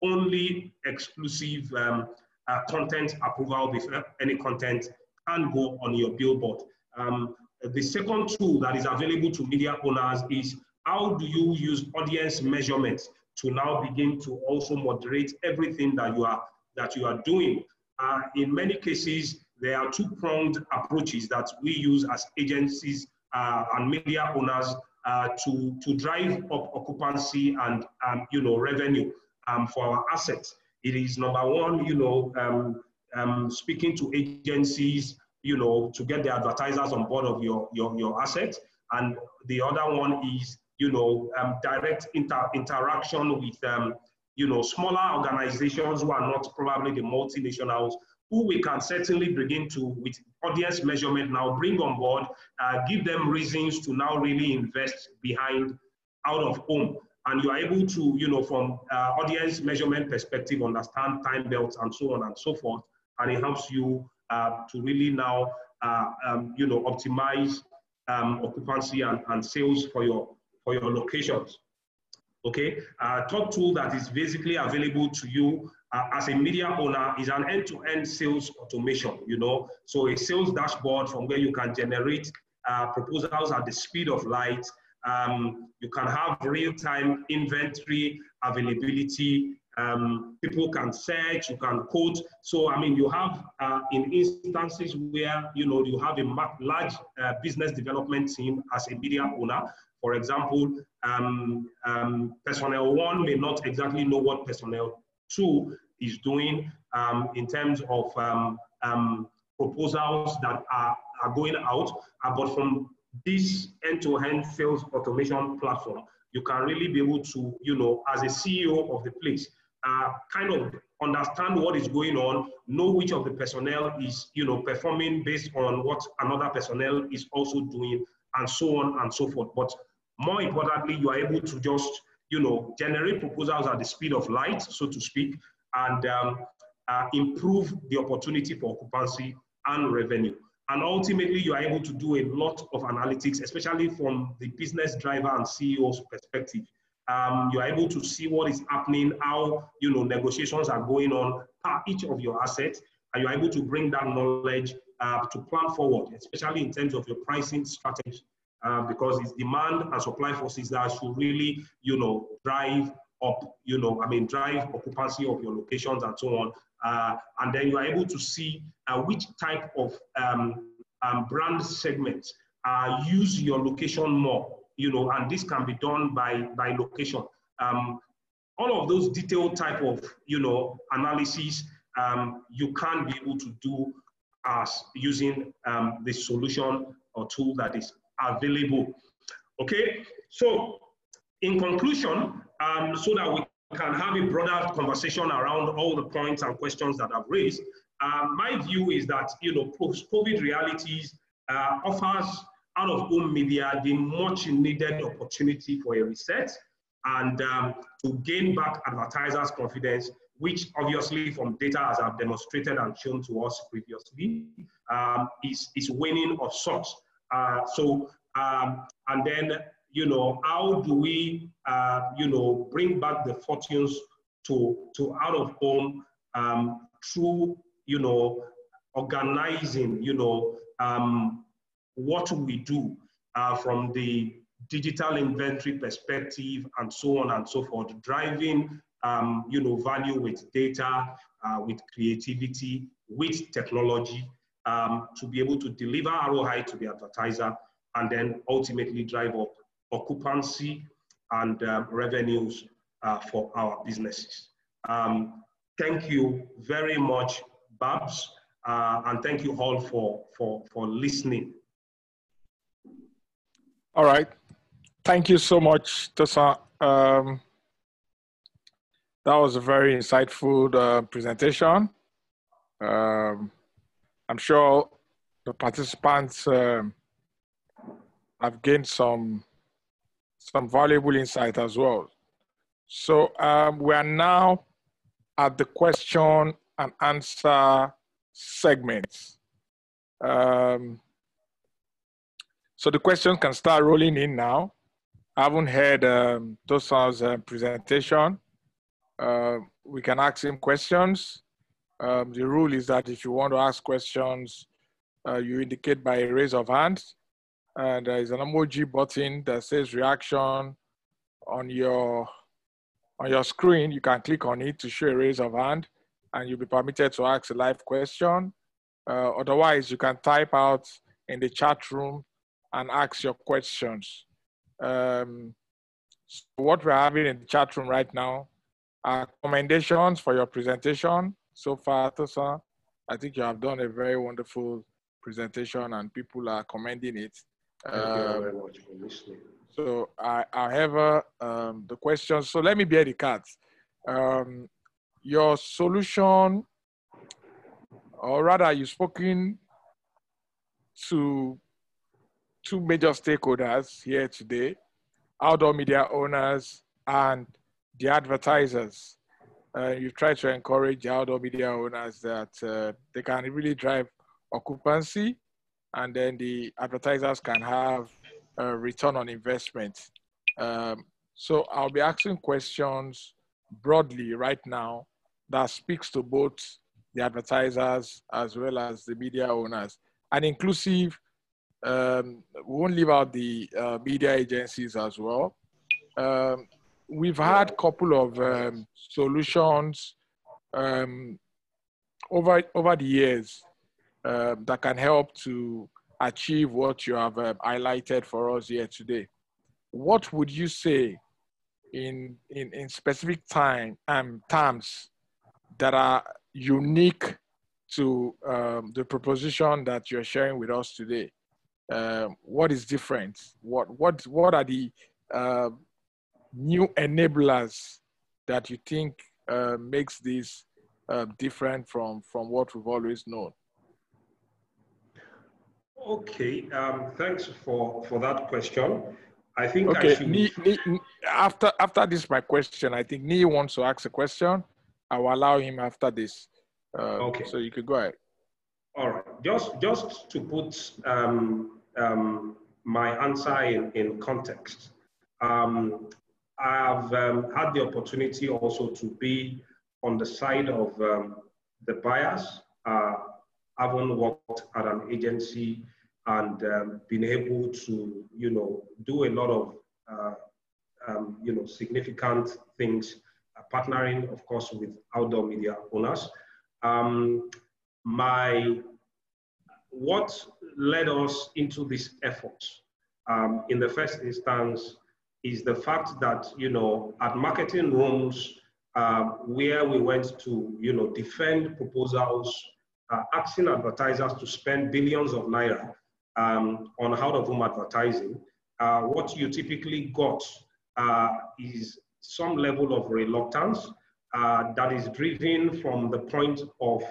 only exclusive um, uh, content approval before any content can go on your billboard. Um, the second tool that is available to media owners is how do you use audience measurement to now begin to also moderate everything that you are that you are doing. Uh, in many cases, there are two-pronged approaches that we use as agencies uh, and media owners uh, to, to drive up occupancy and um, you know revenue um, for our assets. It is number one, you know, um, um speaking to agencies you know, to get the advertisers on board of your, your, your asset. And the other one is, you know, um, direct inter interaction with, you know, smaller organizations who are not probably the multinationals who we can certainly begin to, with audience measurement now, bring on board, uh, give them reasons to now really invest behind out of home. And you are able to, you know, from uh, audience measurement perspective, understand time belts and so on and so forth. And it helps you uh, to really now, uh, um, you know, optimize um, occupancy and, and sales for your, for your locations. Okay, uh, top tool that is basically available to you uh, as a media owner is an end-to-end sales automation, you know. So a sales dashboard from where you can generate uh, proposals at the speed of light. Um, you can have real-time inventory availability. Um, people can search, you can quote. So, I mean, you have uh, in instances where, you know, you have a large uh, business development team as a media owner. For example, um, um, personnel one may not exactly know what personnel two is doing um, in terms of um, um, proposals that are, are going out. Uh, but from this end-to-end sales automation platform, you can really be able to, you know, as a CEO of the place, uh, kind of understand what is going on, know which of the personnel is, you know, performing based on what another personnel is also doing, and so on and so forth. But more importantly, you are able to just you know, generate proposals at the speed of light, so to speak, and um, uh, improve the opportunity for occupancy and revenue. And ultimately, you are able to do a lot of analytics, especially from the business driver and CEO's perspective. Um, you are able to see what is happening, how you know negotiations are going on per each of your assets, and you are able to bring that knowledge uh, to plan forward, especially in terms of your pricing strategy uh, because it's demand and supply forces that should really, you know, drive up, you know, I mean, drive occupancy of your locations and so on. Uh, and then you are able to see uh, which type of um, um, brand segments uh, use your location more, you know, and this can be done by, by location. Um, all of those detailed type of, you know, analysis, um, you can be able to do as using um, the solution or tool that is available. Okay, so in conclusion, um, so that we can have a broader conversation around all the points and questions that I've raised, um, my view is that you know post-COVID realities uh, offers out-of-home media the much needed opportunity for a reset and um, to gain back advertisers' confidence, which obviously from data as I've demonstrated and shown to us previously, um, is, is waning of sorts. Uh, so, um, and then, you know, how do we, uh, you know, bring back the fortunes to, to out of home um, through, you know, organizing, you know, um, what we do uh, from the digital inventory perspective and so on and so forth, driving, um, you know, value with data, uh, with creativity, with technology, um, to be able to deliver ROI to the advertiser and then ultimately drive up occupancy and uh, revenues uh, for our businesses. Um, thank you very much, Babs, uh, and thank you all for, for, for listening. All right. Thank you so much, Tosan. Um, that was a very insightful uh, presentation. Um, I'm sure the participants um, have gained some some valuable insight as well. So um, we are now at the question and answer segments. Um, so the questions can start rolling in now. I haven't heard um, Tosan's uh, presentation. Uh, we can ask him questions. Um, the rule is that if you want to ask questions, uh, you indicate by a raise of hands. And there is an emoji button that says reaction on your on your screen. You can click on it to show a raise of hand, and you'll be permitted to ask a live question. Uh, otherwise, you can type out in the chat room and ask your questions. Um, so what we're having in the chat room right now are commendations for your presentation so far, Tosan. I think you have done a very wonderful presentation and people are commending it. Thank um, you very much for listening. So I, I have um, the questions, So let me bear the cards. Um, your solution or rather, you've spoken to two major stakeholders here today outdoor media owners and the advertisers. Uh, you've tried to encourage outdoor media owners that uh, they can really drive occupancy and then the advertisers can have a return on investment. Um, so I'll be asking questions broadly right now that speaks to both the advertisers as well as the media owners and inclusive um, we won't leave out the uh, media agencies as well um, we've had a couple of um, solutions um, over over the years uh, that can help to achieve what you have uh, highlighted for us here today. What would you say in in, in specific time um, terms that are unique to um, the proposition that you're sharing with us today? Uh, what is different? What what what are the uh, new enablers that you think uh, makes this uh, different from, from what we've always known? Okay, um, thanks for, for that question. I think okay. I should... Ni, Ni, after, after this, my question, I think Ni wants to ask a question. I will allow him after this. Uh, okay. So you could go ahead. All right. Just, just to put um, um, my answer in, in context, um, I've um, had the opportunity also to be on the side of um, the buyers. Uh, having worked at an agency and um, been able to, you know, do a lot of, uh, um, you know, significant things, uh, partnering, of course, with outdoor media owners. My, what led us into this effort. Um, in the first instance is the fact that, you know, at marketing rooms, uh, where we went to, you know, defend proposals, uh, asking advertisers to spend billions of naira um, on out-of-home advertising, uh, what you typically got uh, is some level of reluctance uh, that is driven from the point of,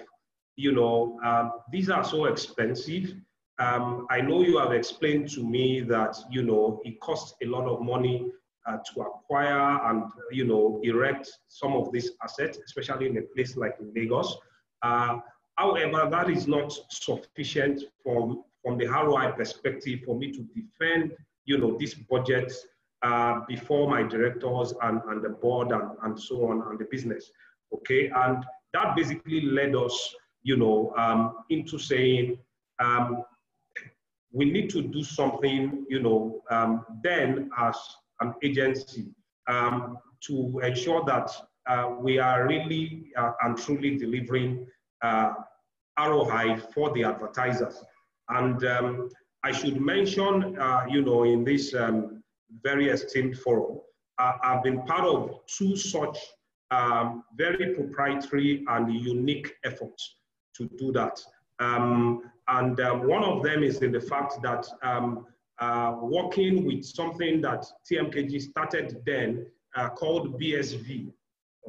you know, uh, these are so expensive um, I know you have explained to me that, you know, it costs a lot of money uh, to acquire and, you know, erect some of these assets, especially in a place like Lagos. Uh, however, that is not sufficient from, from the ROI perspective for me to defend, you know, this budget uh, before my directors and, and the board and, and so on and the business. Okay, and that basically led us, you know, um, into saying, um, we need to do something, you know, um, then as an agency um, to ensure that uh, we are really uh, and truly delivering uh, ROI for the advertisers. And um, I should mention, uh, you know, in this um, very esteemed forum, uh, I've been part of two such um, very proprietary and unique efforts to do that. Um, and um, one of them is in the fact that um, uh, working with something that TMKG started then uh, called BSV,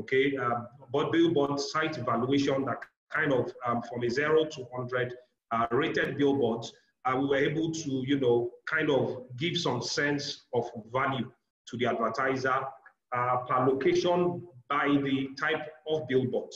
okay, uh, but billboard site valuation that kind of um, from a zero to 100 uh, rated billboards, uh, we were able to, you know, kind of give some sense of value to the advertiser uh, per location by the type of billboard.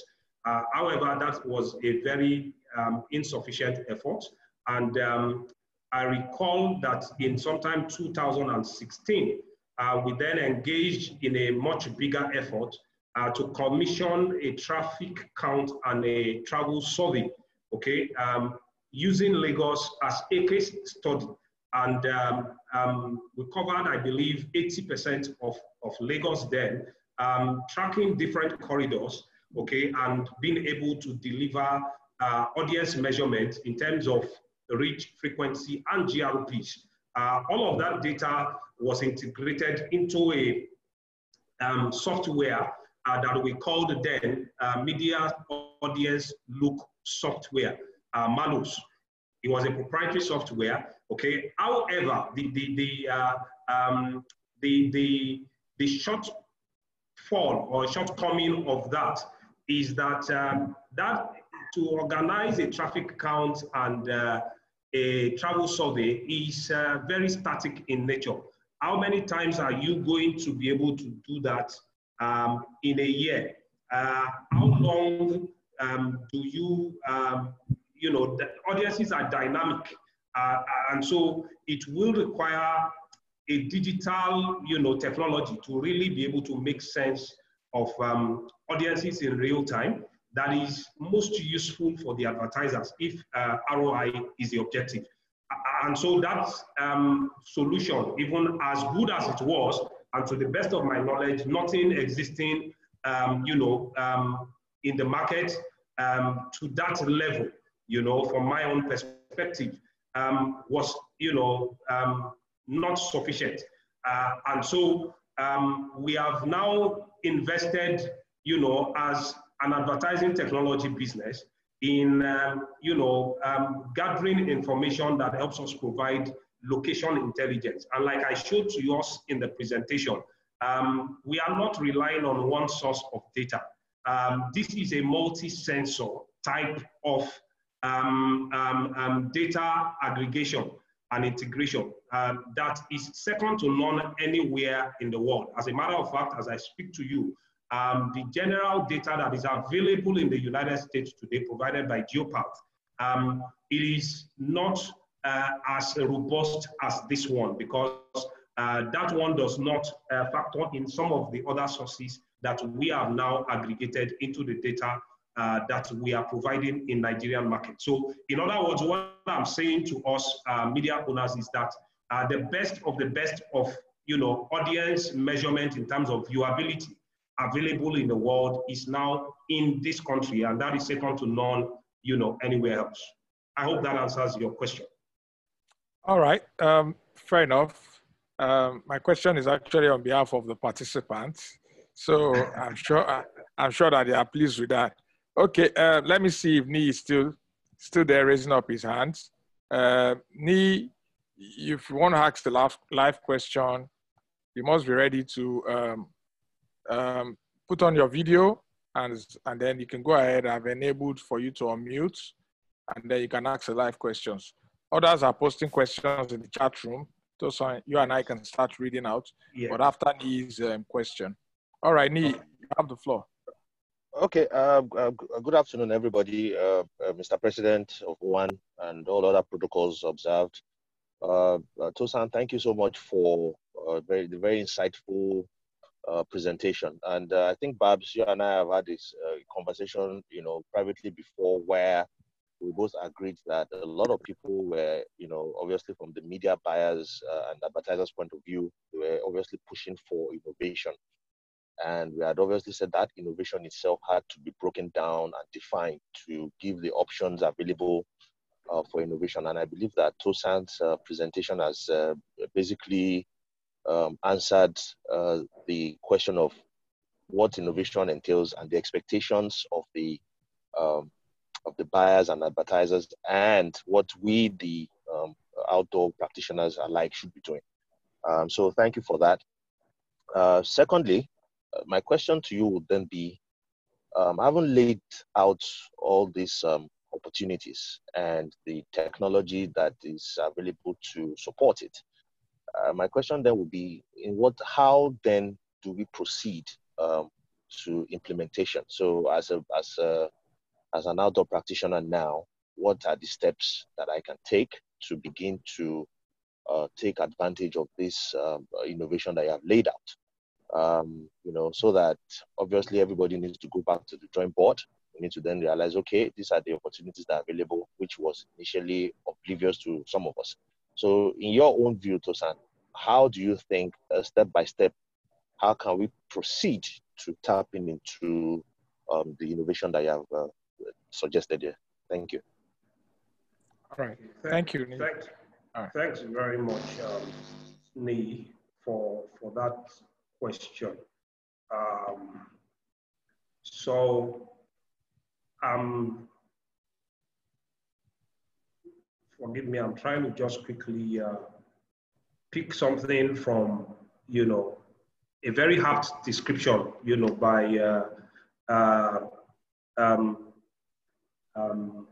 however, that was a very um, insufficient effort. And um, I recall that in sometime 2016, uh, we then engaged in a much bigger effort uh, to commission a traffic count and a travel survey, okay, um, using Lagos as a case study. And um, um, we covered, I believe, 80% of, of Lagos then, um, tracking different corridors, okay, and being able to deliver uh, audience measurement in terms of reach, frequency, and GRPs. Uh, all of that data was integrated into a um, software uh, that we called then uh, Media Audience Look Software, uh, Malus. It was a proprietary software. Okay. However, the the the uh, um, the the the short fall or shortcoming of that is that um, that to organize a traffic count and uh, a travel survey is uh, very static in nature. How many times are you going to be able to do that um, in a year? Uh, how long um, do you, um, you know, the audiences are dynamic. Uh, and so it will require a digital, you know, technology to really be able to make sense of um, audiences in real time that is most useful for the advertisers if uh, ROI is the objective. And so that um, solution, even as good as it was, and to the best of my knowledge, nothing existing, um, you know, um, in the market um, to that level, you know, from my own perspective, um, was, you know, um, not sufficient. Uh, and so we have now invested, you know, as an advertising technology business in, um, you know, um, gathering information that helps us provide location intelligence. And like I showed to us in the presentation, um, we are not relying on one source of data. Um, this is a multi-sensor type of um, um, data aggregation and integration that is second to none anywhere in the world. As a matter of fact, as I speak to you, um, the general data that is available in the United States today, provided by Geopath, um, it is not uh, as robust as this one because uh, that one does not uh, factor in some of the other sources that we have now aggregated into the data uh, that we are providing in Nigerian market. So in other words, what I'm saying to us uh, media owners is that uh, the best of the best of you know audience measurement in terms of viewability available in the world is now in this country, and that is second to none, you know, anywhere else. I hope that answers your question. All right, um, fair enough. Um, my question is actually on behalf of the participants, so I'm sure I, am sure that they are pleased with that. Okay, uh, let me see if Nee is still still there, raising up his hands. Uh, Nee, if you want to ask the live, live question, you must be ready to um, um, put on your video and, and then you can go ahead. I've enabled for you to unmute and then you can ask the live questions. Others are posting questions in the chat room. So you and I can start reading out, yeah. but after Nee's um, question. All right, Nee, you have the floor. Okay, uh, uh, good afternoon, everybody. Uh, uh Mr. President of OAN and all other protocols observed. Uh, uh, Tosan, thank you so much for very, the very insightful uh, presentation. And uh, I think, Babs, you and I have had this uh, conversation, you know, privately before where we both agreed that a lot of people were, you know, obviously from the media buyers uh, and advertisers' point of view, they were obviously pushing for innovation. And we had obviously said that innovation itself had to be broken down and defined to give the options available uh, for innovation. And I believe that Tosan's uh, presentation has basically um, answered uh, the question of what innovation entails and the expectations of the um, of the buyers and advertisers and what we the um, outdoor practitioners alike should be doing. Um, so thank you for that. Uh, secondly, uh, my question to you would then be, um, I haven't laid out all these um, opportunities and the technology that is available to support it. Uh, my question then would be, in what, how then do we proceed um, to implementation? So, as a as a as an outdoor practitioner now, what are the steps that I can take to begin to uh, take advantage of this um, innovation that I have laid out? Um, you know, so that obviously everybody needs to go back to the drawing board. We need to then realize, okay, these are the opportunities that are available, which was initially oblivious to some of us. So, in your own view, Tosan, how do you think, uh, step by step, how can we proceed to tapping into um, the innovation that you have uh, suggested here? Thank you. All right. Thank, you. Thanks, right. thanks very much, um, Nee, for, for that question. Um, so, um, forgive me, I'm trying to just quickly uh, pick something from, you know, a very apt description, you know, by uh, uh, um, um,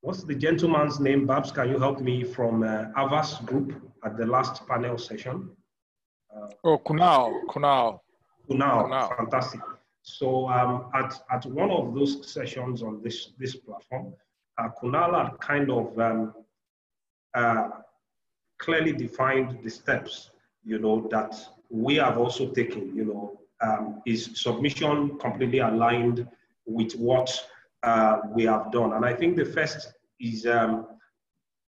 what's the gentleman's name? Babs, can you help me from uh, Avas Group at the last panel session? Uh, oh, Kunal, Kunal. Kunal, Kunal. fantastic. So um, at, at one of those sessions on this, this platform, uh, Kunal had kind of um, uh, clearly defined the steps, you know, that we have also taken, you know, um, is submission completely aligned with what uh, we have done. And I think the first is um,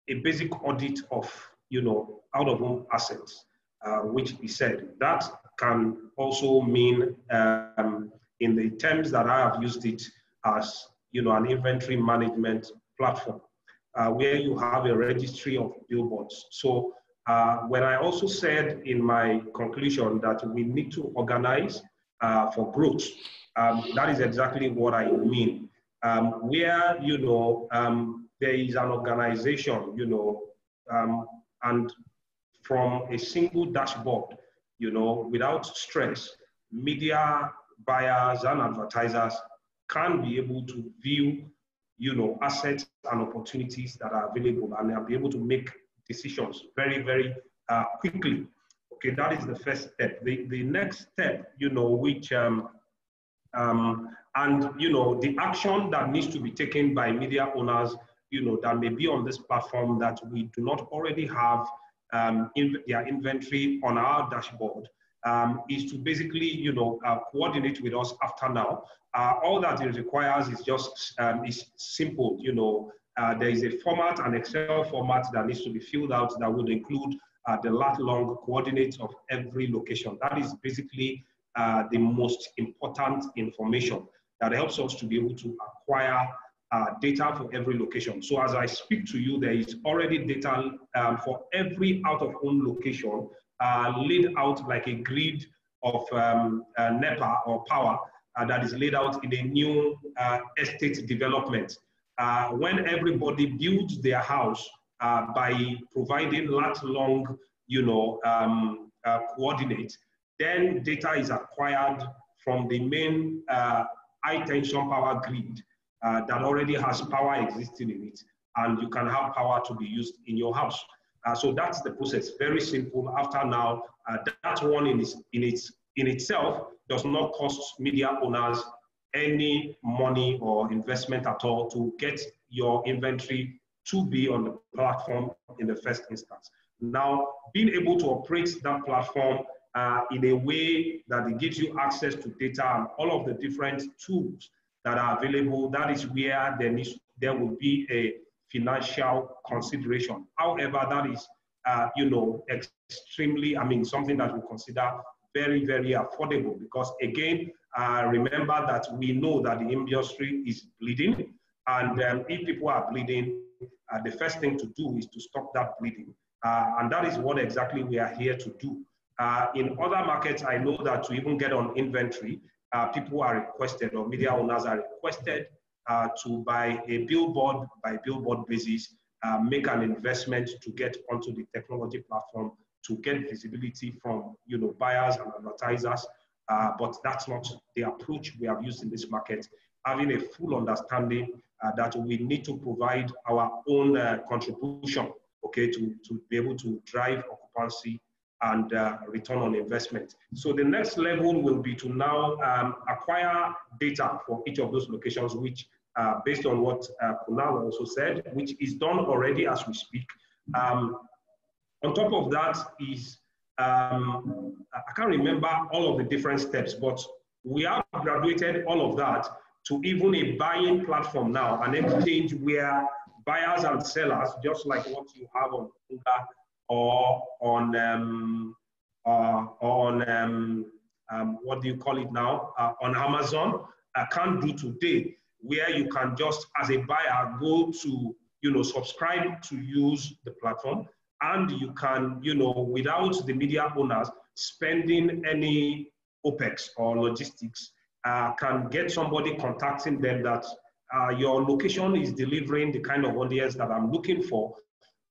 a basic audit of, you know, out of home assets, uh, which he said that can also mean um, in the terms that I have used it as, you know, an inventory management platform uh, where you have a registry of billboards. So uh, when I also said in my conclusion that we need to organize uh, for growth, um, that is exactly what I mean. Um, where, you know, um, there is an organization, you know, um, and from a single dashboard, you know, without stress, media buyers and advertisers can be able to view you know, assets and opportunities that are available and they'll be able to make decisions very, very uh, quickly. Okay, that is the first step. The, the next step, you know, which, um, um, and, you know, the action that needs to be taken by media owners, you know, that may be on this platform that we do not already have um, in their inventory on our dashboard um, is to basically, you know, uh, coordinate with us after now. Uh, all that it requires is just um, is simple. You know, uh, there is a format, an Excel format that needs to be filled out that would include uh, the lat long coordinates of every location. That is basically uh, the most important information that helps us to be able to acquire uh, data for every location. So as I speak to you, there is already data um, for every out of home location uh, laid out like a grid of um, uh, NEPA or power that is laid out in a new estate development. Uh, when everybody builds their house uh, by providing lat long, you know, um, coordinates, then data is acquired from the main high tension power grid that already has power existing in it, and you can have power to be used in your house. Uh, so that's the process. Very simple. After now, uh, that one in, its, in, its, in itself does not cost media owners any money or investment at all to get your inventory to be on the platform in the first instance. Now, being able to operate that platform uh, in a way that it gives you access to data and all of the different tools that are available, that is where there, needs, there will be a financial consideration. However, that is, uh, you know, extremely, I mean, something that we consider very, very affordable because again, uh, remember that we know that the industry is bleeding. And um, if people are bleeding, uh, the first thing to do is to stop that bleeding. Uh, and that is what exactly we are here to do. Uh, in other markets, I know that to even get on inventory, uh, people are requested or media owners are requested uh, to buy a billboard by billboard basis, make an investment to get onto the technology platform to get visibility from you know buyers and advertisers. Uh, but that's not the approach we have used in this market. Having a full understanding uh, that we need to provide our own uh, contribution, okay, to, to be able to drive occupancy and uh, return on investment. So the next level will be to now um, acquire data for each of those locations, which uh, based on what uh, Kunal also said, which is done already as we speak. Um, on top of that is, um, I can't remember all of the different steps, but we have graduated all of that to even a buying platform now, an exchange where buyers and sellers, just like what you have on Uber or on um, uh, on um, um, what do you call it now? Uh, on Amazon, I can't do today where you can just, as a buyer, go to, you know, subscribe to use the platform and you can, you know, without the media owners spending any OPEX or logistics, uh, can get somebody contacting them that uh, your location is delivering the kind of audience that I'm looking for.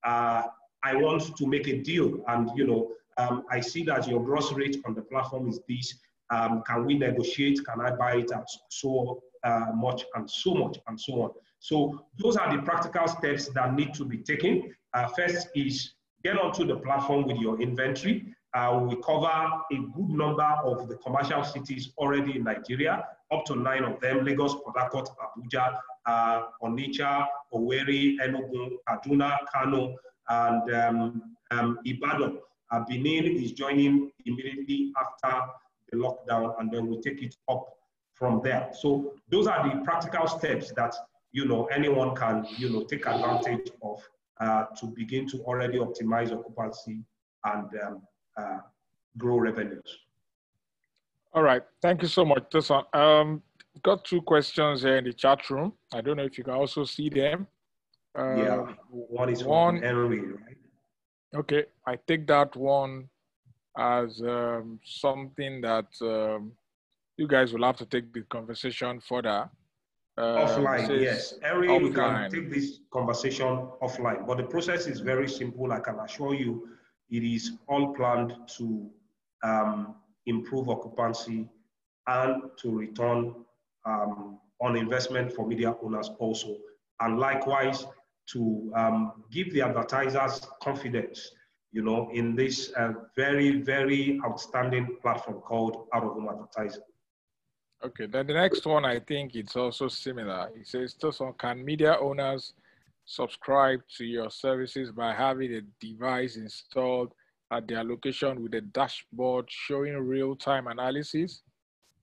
Uh, I want to make a deal and, you know, um, I see that your gross rate on the platform is this. Um, can we negotiate? Can I buy it at so uh, much and so much and so on. So those are the practical steps that need to be taken. Uh, first is get onto the platform with your inventory. Uh, we cover a good number of the commercial cities already in Nigeria, up to nine of them, Lagos, Port Harcourt, Abuja, uh, Onitsha, Owerri, Enugu, Kaduna, Kano, and um, um, Ibadan. Uh, Benin is joining immediately after the lockdown, and then we take it up from there. So those are the practical steps that you know anyone can you know take advantage of uh, to begin to already optimize occupancy and um, uh, grow revenues. All right, thank you so much, Tosan. Um, got two questions here in the chat room. I don't know if you can also see them. Uh, yeah, one is one Henry, right? Okay, I take that one as um, something that um, you guys will have to take the conversation further. Uh, offline, yes. Offline. we can take this conversation offline, but the process is very simple. I can assure you, it is all planned to um, improve occupancy and to return um, on investment for media owners also. And likewise, to um, give the advertisers confidence, you know, in this uh, very, very outstanding platform called out of home advertising. Okay, then the next one, I think it's also similar. It says, can media owners subscribe to your services by having a device installed at their location with a dashboard showing real-time analysis?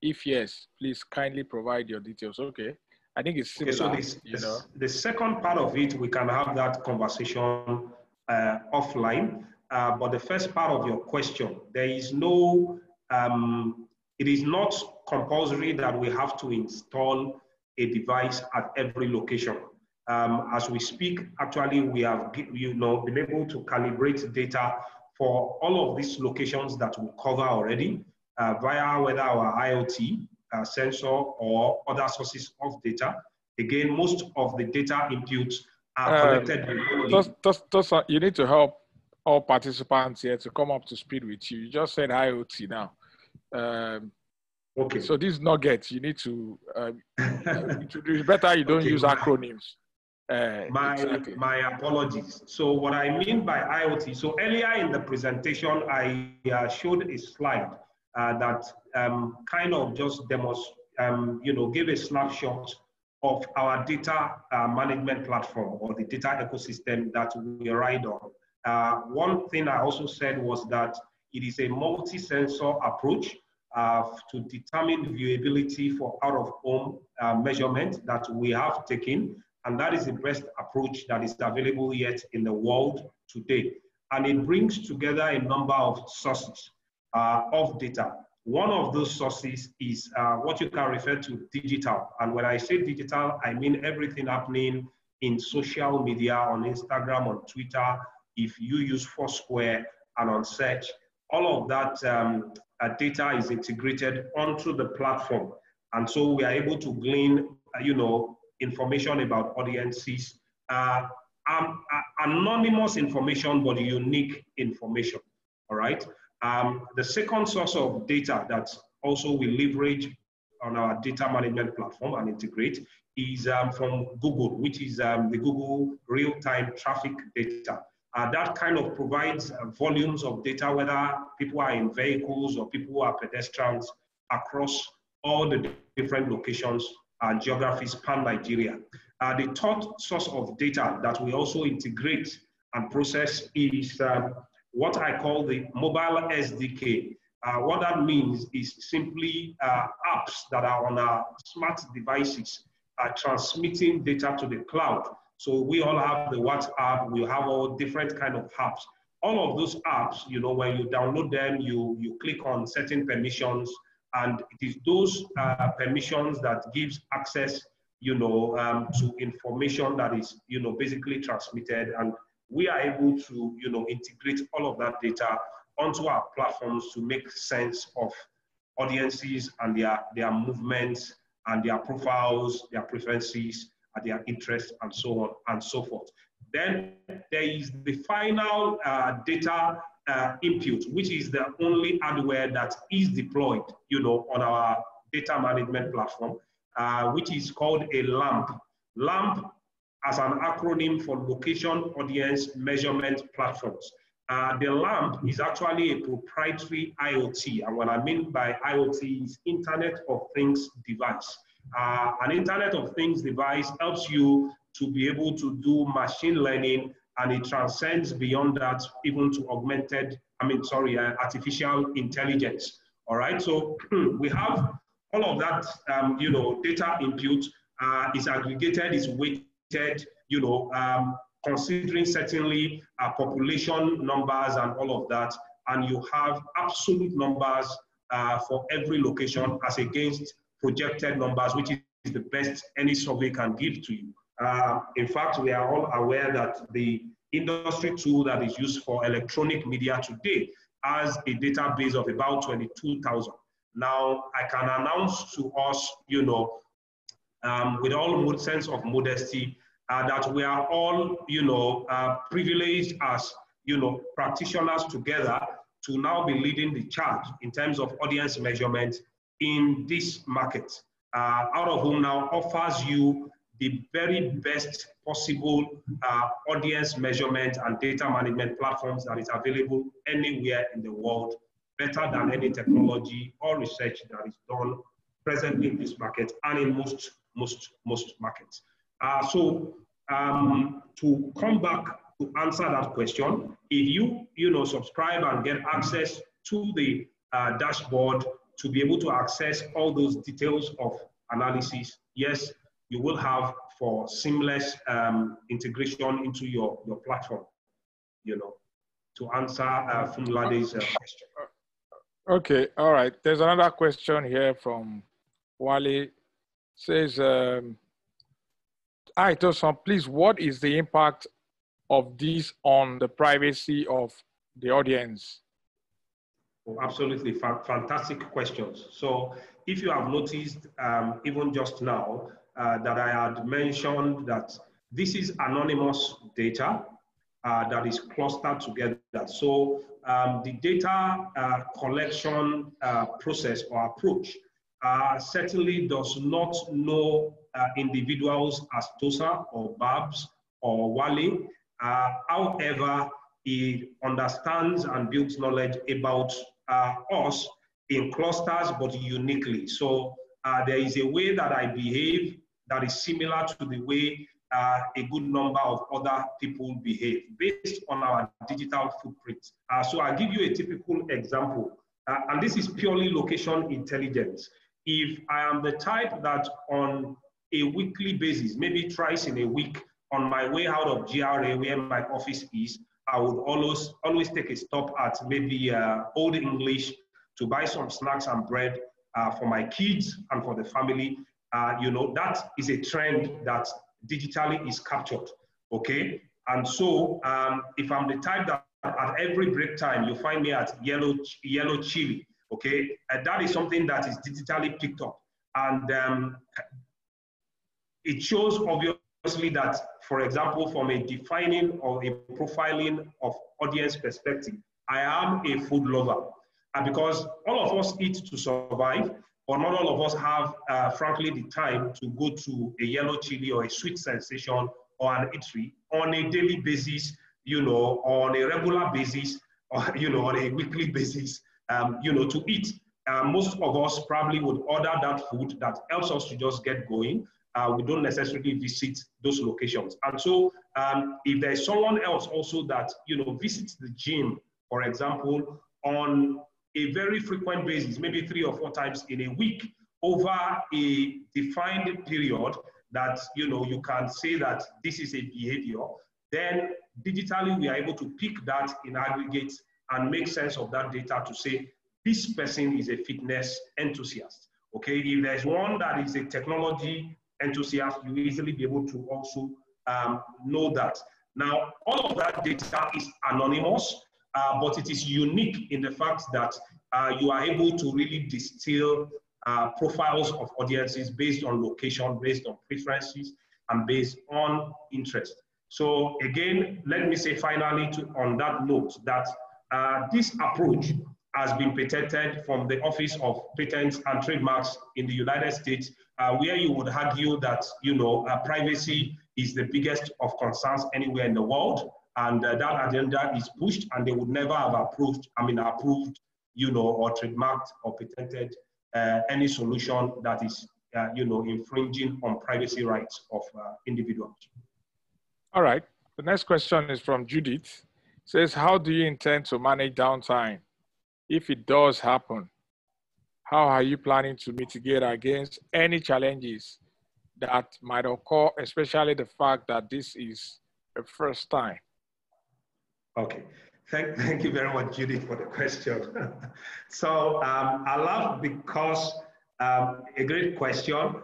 If yes, please kindly provide your details. Okay. I think it's similar. Okay, so this, you know? the second part of it, we can have that conversation uh, offline. Uh, but the first part of your question, there is no, um, it is not compulsory that we have to install a device at every location. Um, as we speak, actually, we have you know been able to calibrate data for all of these locations that we cover already uh, via whether our IoT uh, sensor or other sources of data. Again, most of the data inputs are um, collected. you need to help all participants here to come up to speed with you. You just said IoT now. Um, okay. So these nuggets, you need to um, introduce better. You don't okay. use acronyms. Uh, my exactly. my apologies. So what I mean by IoT. So earlier in the presentation, I uh, showed a slide uh, that um, kind of just demos, um, you know, give a snapshot of our data uh, management platform or the data ecosystem that we ride on. Uh, one thing I also said was that it is a multi-sensor approach uh, to determine viewability for out-of-home uh, measurement that we have taken, and that is the best approach that is available yet in the world today. And it brings together a number of sources uh, of data. One of those sources is uh, what you can refer to digital. And when I say digital, I mean everything happening in social media, on Instagram, on Twitter, if you use Foursquare and on search, all of that um, uh, data is integrated onto the platform. And so we are able to glean, uh, you know, information about audiences, uh, um, uh, anonymous information, but unique information, all right? Um, the second source of data that also we leverage on our data management platform and integrate is um, from Google, which is um, the Google real-time traffic data. Uh, that kind of provides uh, volumes of data, whether people are in vehicles or people are pedestrians across all the different locations and geographies pan Nigeria. Uh, the third source of data that we also integrate and process is um, what I call the mobile SDK. Uh, what that means is simply uh, apps that are on our smart devices are transmitting data to the cloud. So we all have the WhatsApp, we have all different kind of apps. All of those apps, you know, when you download them, you, you click on certain permissions, and it is those uh, permissions that gives access, you know, um, to information that is, you know, basically transmitted and we are able to you know, integrate all of that data onto our platforms to make sense of audiences and their, their movements and their profiles, their preferences, their interests, and so on and so forth. Then there is the final uh, data uh, input, which is the only hardware that is deployed, you know, on our data management platform, uh, which is called a lamp. LAMP as an acronym for Location Audience Measurement Platforms. Uh, the LAMP is actually a proprietary IoT, and what I mean by IoT is Internet of Things device. Uh, an Internet of Things device helps you to be able to do machine learning, and it transcends beyond that even to augmented, I mean, sorry, uh, artificial intelligence. All right, so we have all of that, um, you know, data input uh, is aggregated, is weighted, you know, um, considering certainly uh, population numbers and all of that, and you have absolute numbers uh, for every location as against projected numbers, which is the best any survey can give to you. Uh, in fact, we are all aware that the industry tool that is used for electronic media today has a database of about 22,000. Now, I can announce to us, you know, um, with all sense of modesty, uh, that we are all, you know, uh, privileged as, you know, practitioners together to now be leading the charge in terms of audience measurement in this market, uh, out of home now offers you the very best possible uh, audience measurement and data management platforms that is available anywhere in the world, better than any technology or research that is done presently in this market and in most, most, most markets. Uh, so um, to come back to answer that question, if you, you know, subscribe and get access to the uh, dashboard to be able to access all those details of analysis, yes, you will have for seamless um, integration into your, your platform, you know, to answer uh, Funlade's uh, question. Okay, all right. There's another question here from Wale. Says, um, Hi, Tosan, please, what is the impact of this on the privacy of the audience? Oh, absolutely, fantastic questions. So if you have noticed, um, even just now, uh, that I had mentioned that this is anonymous data uh, that is clustered together. So um, the data uh, collection uh, process or approach uh, certainly does not know uh, individuals as Tosan or Babs or Wale. Uh, however, he understands and builds knowledge about us in clusters, but uniquely. So uh, there is a way that I behave that is similar to the way uh, a good number of other people behave based on our digital footprint. Uh, so I'll give you a typical example, uh, and this is purely location intelligence. If I am the type that on a weekly basis, maybe twice in a week, on my way out of GRA where my office is, I would always always take a stop at maybe uh, Old English to buy some snacks and bread uh, for my kids and for the family. Uh, you know, that is a trend that digitally is captured, okay? And so um, if I'm the type that at every break time, you find me at yellow, Yellow Chilli, okay? That is something that is digitally picked up. And um, it shows obviously that, for example, from a defining or a profiling of audience perspective, I am a food lover. And because all of us eat to survive, but not all of us have, uh, frankly, the time to go to a Yellow Chilli or a sweet sensation or an eatery on a daily basis, you know, on a regular basis, or, you know, on a weekly basis, um, you know, to eat. Uh, most of us probably would order that food that helps us to just get going uh, we don't necessarily visit those locations. And so um, if there's someone else also that, you know, visits the gym, for example, on a very frequent basis, maybe three or four times in a week, over a defined period that, you know, you can say that this is a behavior, then digitally we are able to pick that in aggregate and make sense of that data to say, this person is a fitness enthusiast. Okay, if there's one that is a technology enthusiast, you easily be able to also um, know that. Now, all of that data is anonymous, uh, but it is unique in the fact that uh, you are able to really distill uh, profiles of audiences based on location, based on preferences, and based on interest. So again, let me say finally to, on that note that uh, this approach has been patented from the Office of Patents and Trademarks in the United States, uh, where you would argue that you know uh, privacy is the biggest of concerns anywhere in the world, and uh, that agenda is pushed, and they would never have approved, I mean, approved, you know, or trademarked or patented uh, any solution that is, uh, you know, infringing on privacy rights of uh, individuals. All right. The next question is from Judith. It says, how do you intend to manage downtime if it does happen? How are you planning to mitigate against any challenges that might occur, especially the fact that this is a first time? Okay. Thank, thank you very much, Judy, for the question. so um, I love because um, a great question,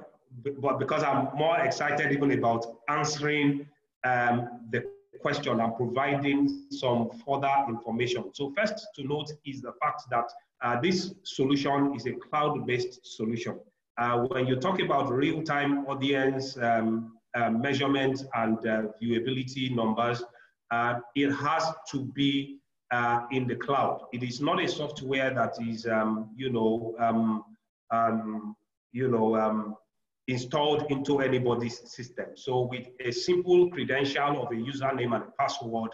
but because I'm more excited even about answering um, the question and providing some further information. So first to note is the fact that uh, this solution is a cloud-based solution. Uh, when you talk about real-time audience um, uh, measurement and uh, viewability numbers, uh, it has to be uh, in the cloud. It is not a software that is, um, you know, um, um, you know, um, installed into anybody's system. So with a simple credential of a username and a password,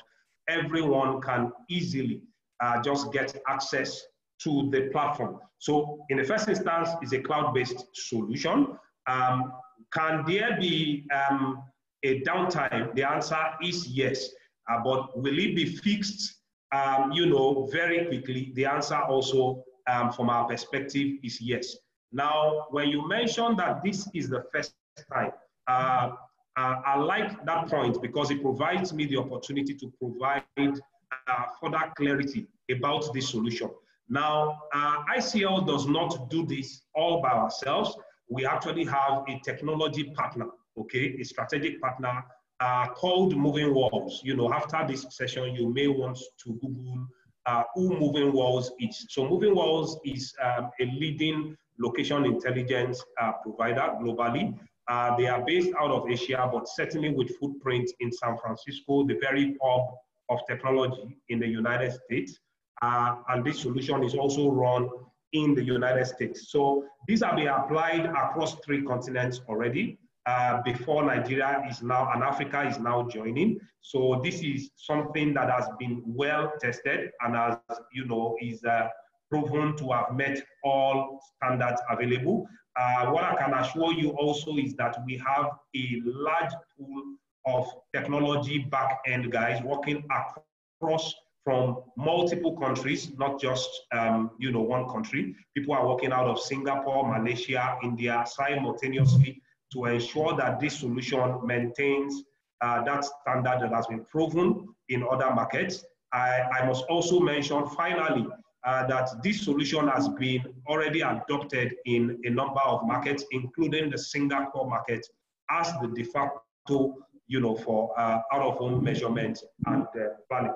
everyone can easily uh, just get access to the platform. So in the first instance, it's a cloud-based solution. Um, can there be um, a downtime? The answer is yes. Uh, but will it be fixed, um, you know, very quickly? The answer also, um, from our perspective, is yes. Now, when you mention that this is the first time, uh, uh, I like that point because it provides me the opportunity to provide uh, further clarity about this solution. Now, uh, ICL does not do this all by ourselves. We actually have a technology partner, okay, a strategic partner uh, called Moving Walls. You know, after this session, you may want to Google uh, who Moving Walls is. So Moving Walls is um, a leading location intelligence uh, provider globally. Uh, they are based out of Asia, but certainly with footprint in San Francisco, the very hub of technology in the United States. Uh, and this solution is also run in the United States. So these have been applied across three continents already. Uh, before Nigeria is now, and Africa is now joining. So this is something that has been well tested and as you know, is uh, proven to have met all standards available. Uh, what I can assure you also is that we have a large pool of technology back-end guys working across from multiple countries, not just um, you know one country. People are working out of Singapore, Malaysia, India simultaneously to ensure that this solution maintains uh, that standard that has been proven in other markets. I, I must also mention finally uh, that this solution has been already adopted in a number of markets, including the Singapore market, as the de facto, you know, for uh, out-of-home measurement and uh, planning.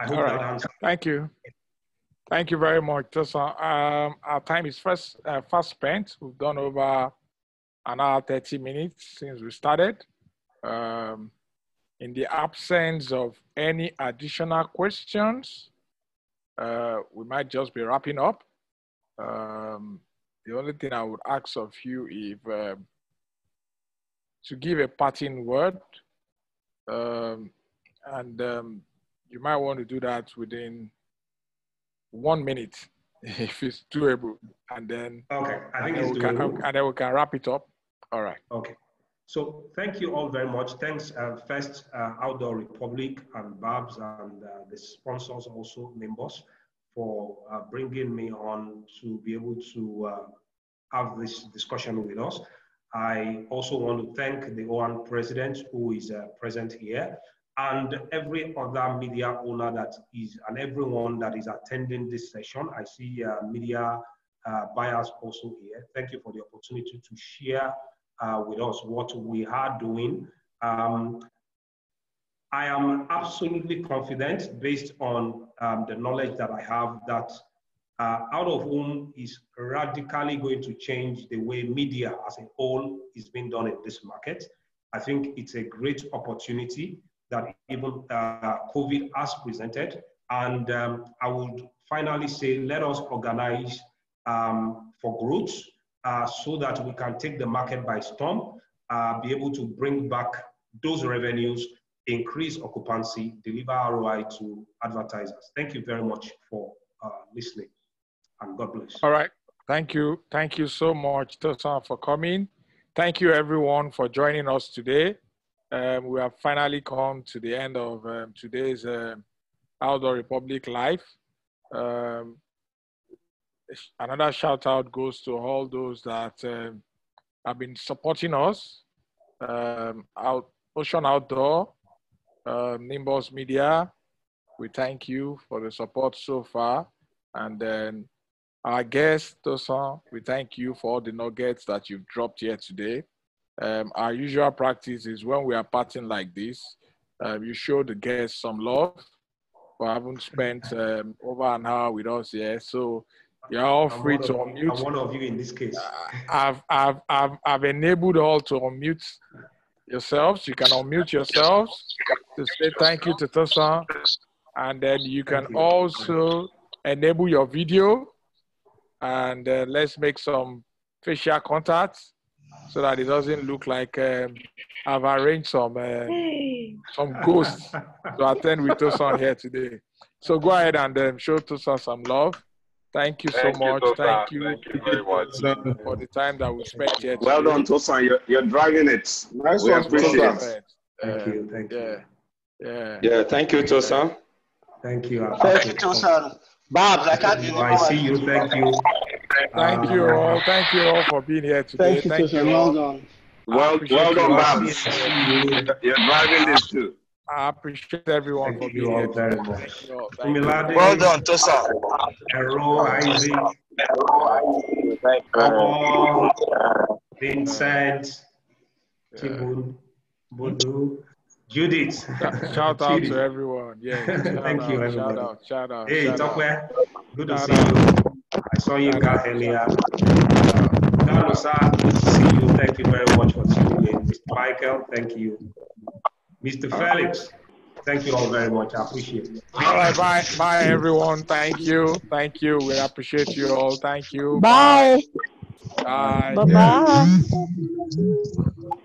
I hope All right. that answers. Thank you. Thank you very much, Tosan. Um, our time is first uh, fast spent. We've done over an hour, 30 minutes since we started. Um, in the absence of any additional questions, uh, we might just be wrapping up. Um, the only thing I would ask of you is uh, to give a parting word. Um, and um, you might want to do that within one minute if it's doable. And then, okay, I think it's doable. Can, and then we can wrap it up. All right. Okay. So thank you all very much. Thanks uh, first uh, Outdoor Republic and Babs and uh, the sponsors also, members for uh, bringing me on to be able to uh, have this discussion with us. I also want to thank the OAN president who is uh, present here and every other media owner that is and everyone that is attending this session. I see media buyers also here. Thank you for the opportunity to share uh, with us what we are doing. Um, I am absolutely confident based on um, the knowledge that I have that uh, out of home is radically going to change the way media as a whole is being done in this market. I think it's a great opportunity that even uh, COVID has presented And um, I would finally say, let us organize um, for growth uh, so that we can take the market by storm, uh, be able to bring back those revenues, increase occupancy, deliver ROI to advertisers. Thank you very much for uh, listening and God bless. All right. Thank you. Thank you so much, Tosan, for coming. Thank you, everyone, for joining us today. Um, we have finally come to the end of um, today's um, Outdoor Republic Live. Another shout out goes to all those that um, have been supporting us. Um, out, Ocean Outdoor, uh, Nimbus Media, we thank you for the support so far. And then our guest, Tosan, we thank you for all the nuggets that you've dropped here today. Um, our usual practice is when we are parting like this, um, you show the guests some love for having spent um, over an hour with us here. So you're all I'm free to of- unmute. I'm one of you in this case. I've, I've, I've, I've enabled all to unmute yourselves. You can unmute yourselves to say thank you to Tosan. And then you can you. also enable your video and uh, let's make some facial contacts so that it doesn't look like um, I've arranged some uh, some ghosts to attend with Tosan here today. So go ahead and um, show Tosan some love. Thank you so Thank much. Tosan. Thank you, Thank you very much. for the time that we spent here. Well done, Tosan. You're, you're driving it. Nice We one, appreciate Tosan. it. Thank Uh, you, thank you. Yeah, yeah. Yeah, thank you, Tosan. Thank you. Thank you. Tosan. Babs, I can't You, deliver I see you. Thank you. Thank Uh, you all. Thank you all for being here today. Thank you, Thank Tosan. Well done. Well, well done, all. Babs. you. You're driving this too. I appreciate everyone for being here. very much. Thank you. Thank you. Well done, Tosan. Ero, Isaac, Paul, Vincent, Kibun, Bodu, Judith. Shout out Judith. to everyone. Yeah. Thank out, you, Shout everybody. out. Shout out. Hey, shout. Tokwe, good to see out. you. I saw you guys earlier. Carlo, sir, good to see you. Thank you very much for tuning in. Mr. Michael, thank you. Mr. Felix, thank you all very much. I appreciate it. All right. Bye. Bye, everyone. Thank you. Thank you. We appreciate you all. Thank you. Bye. Bye. Bye bye.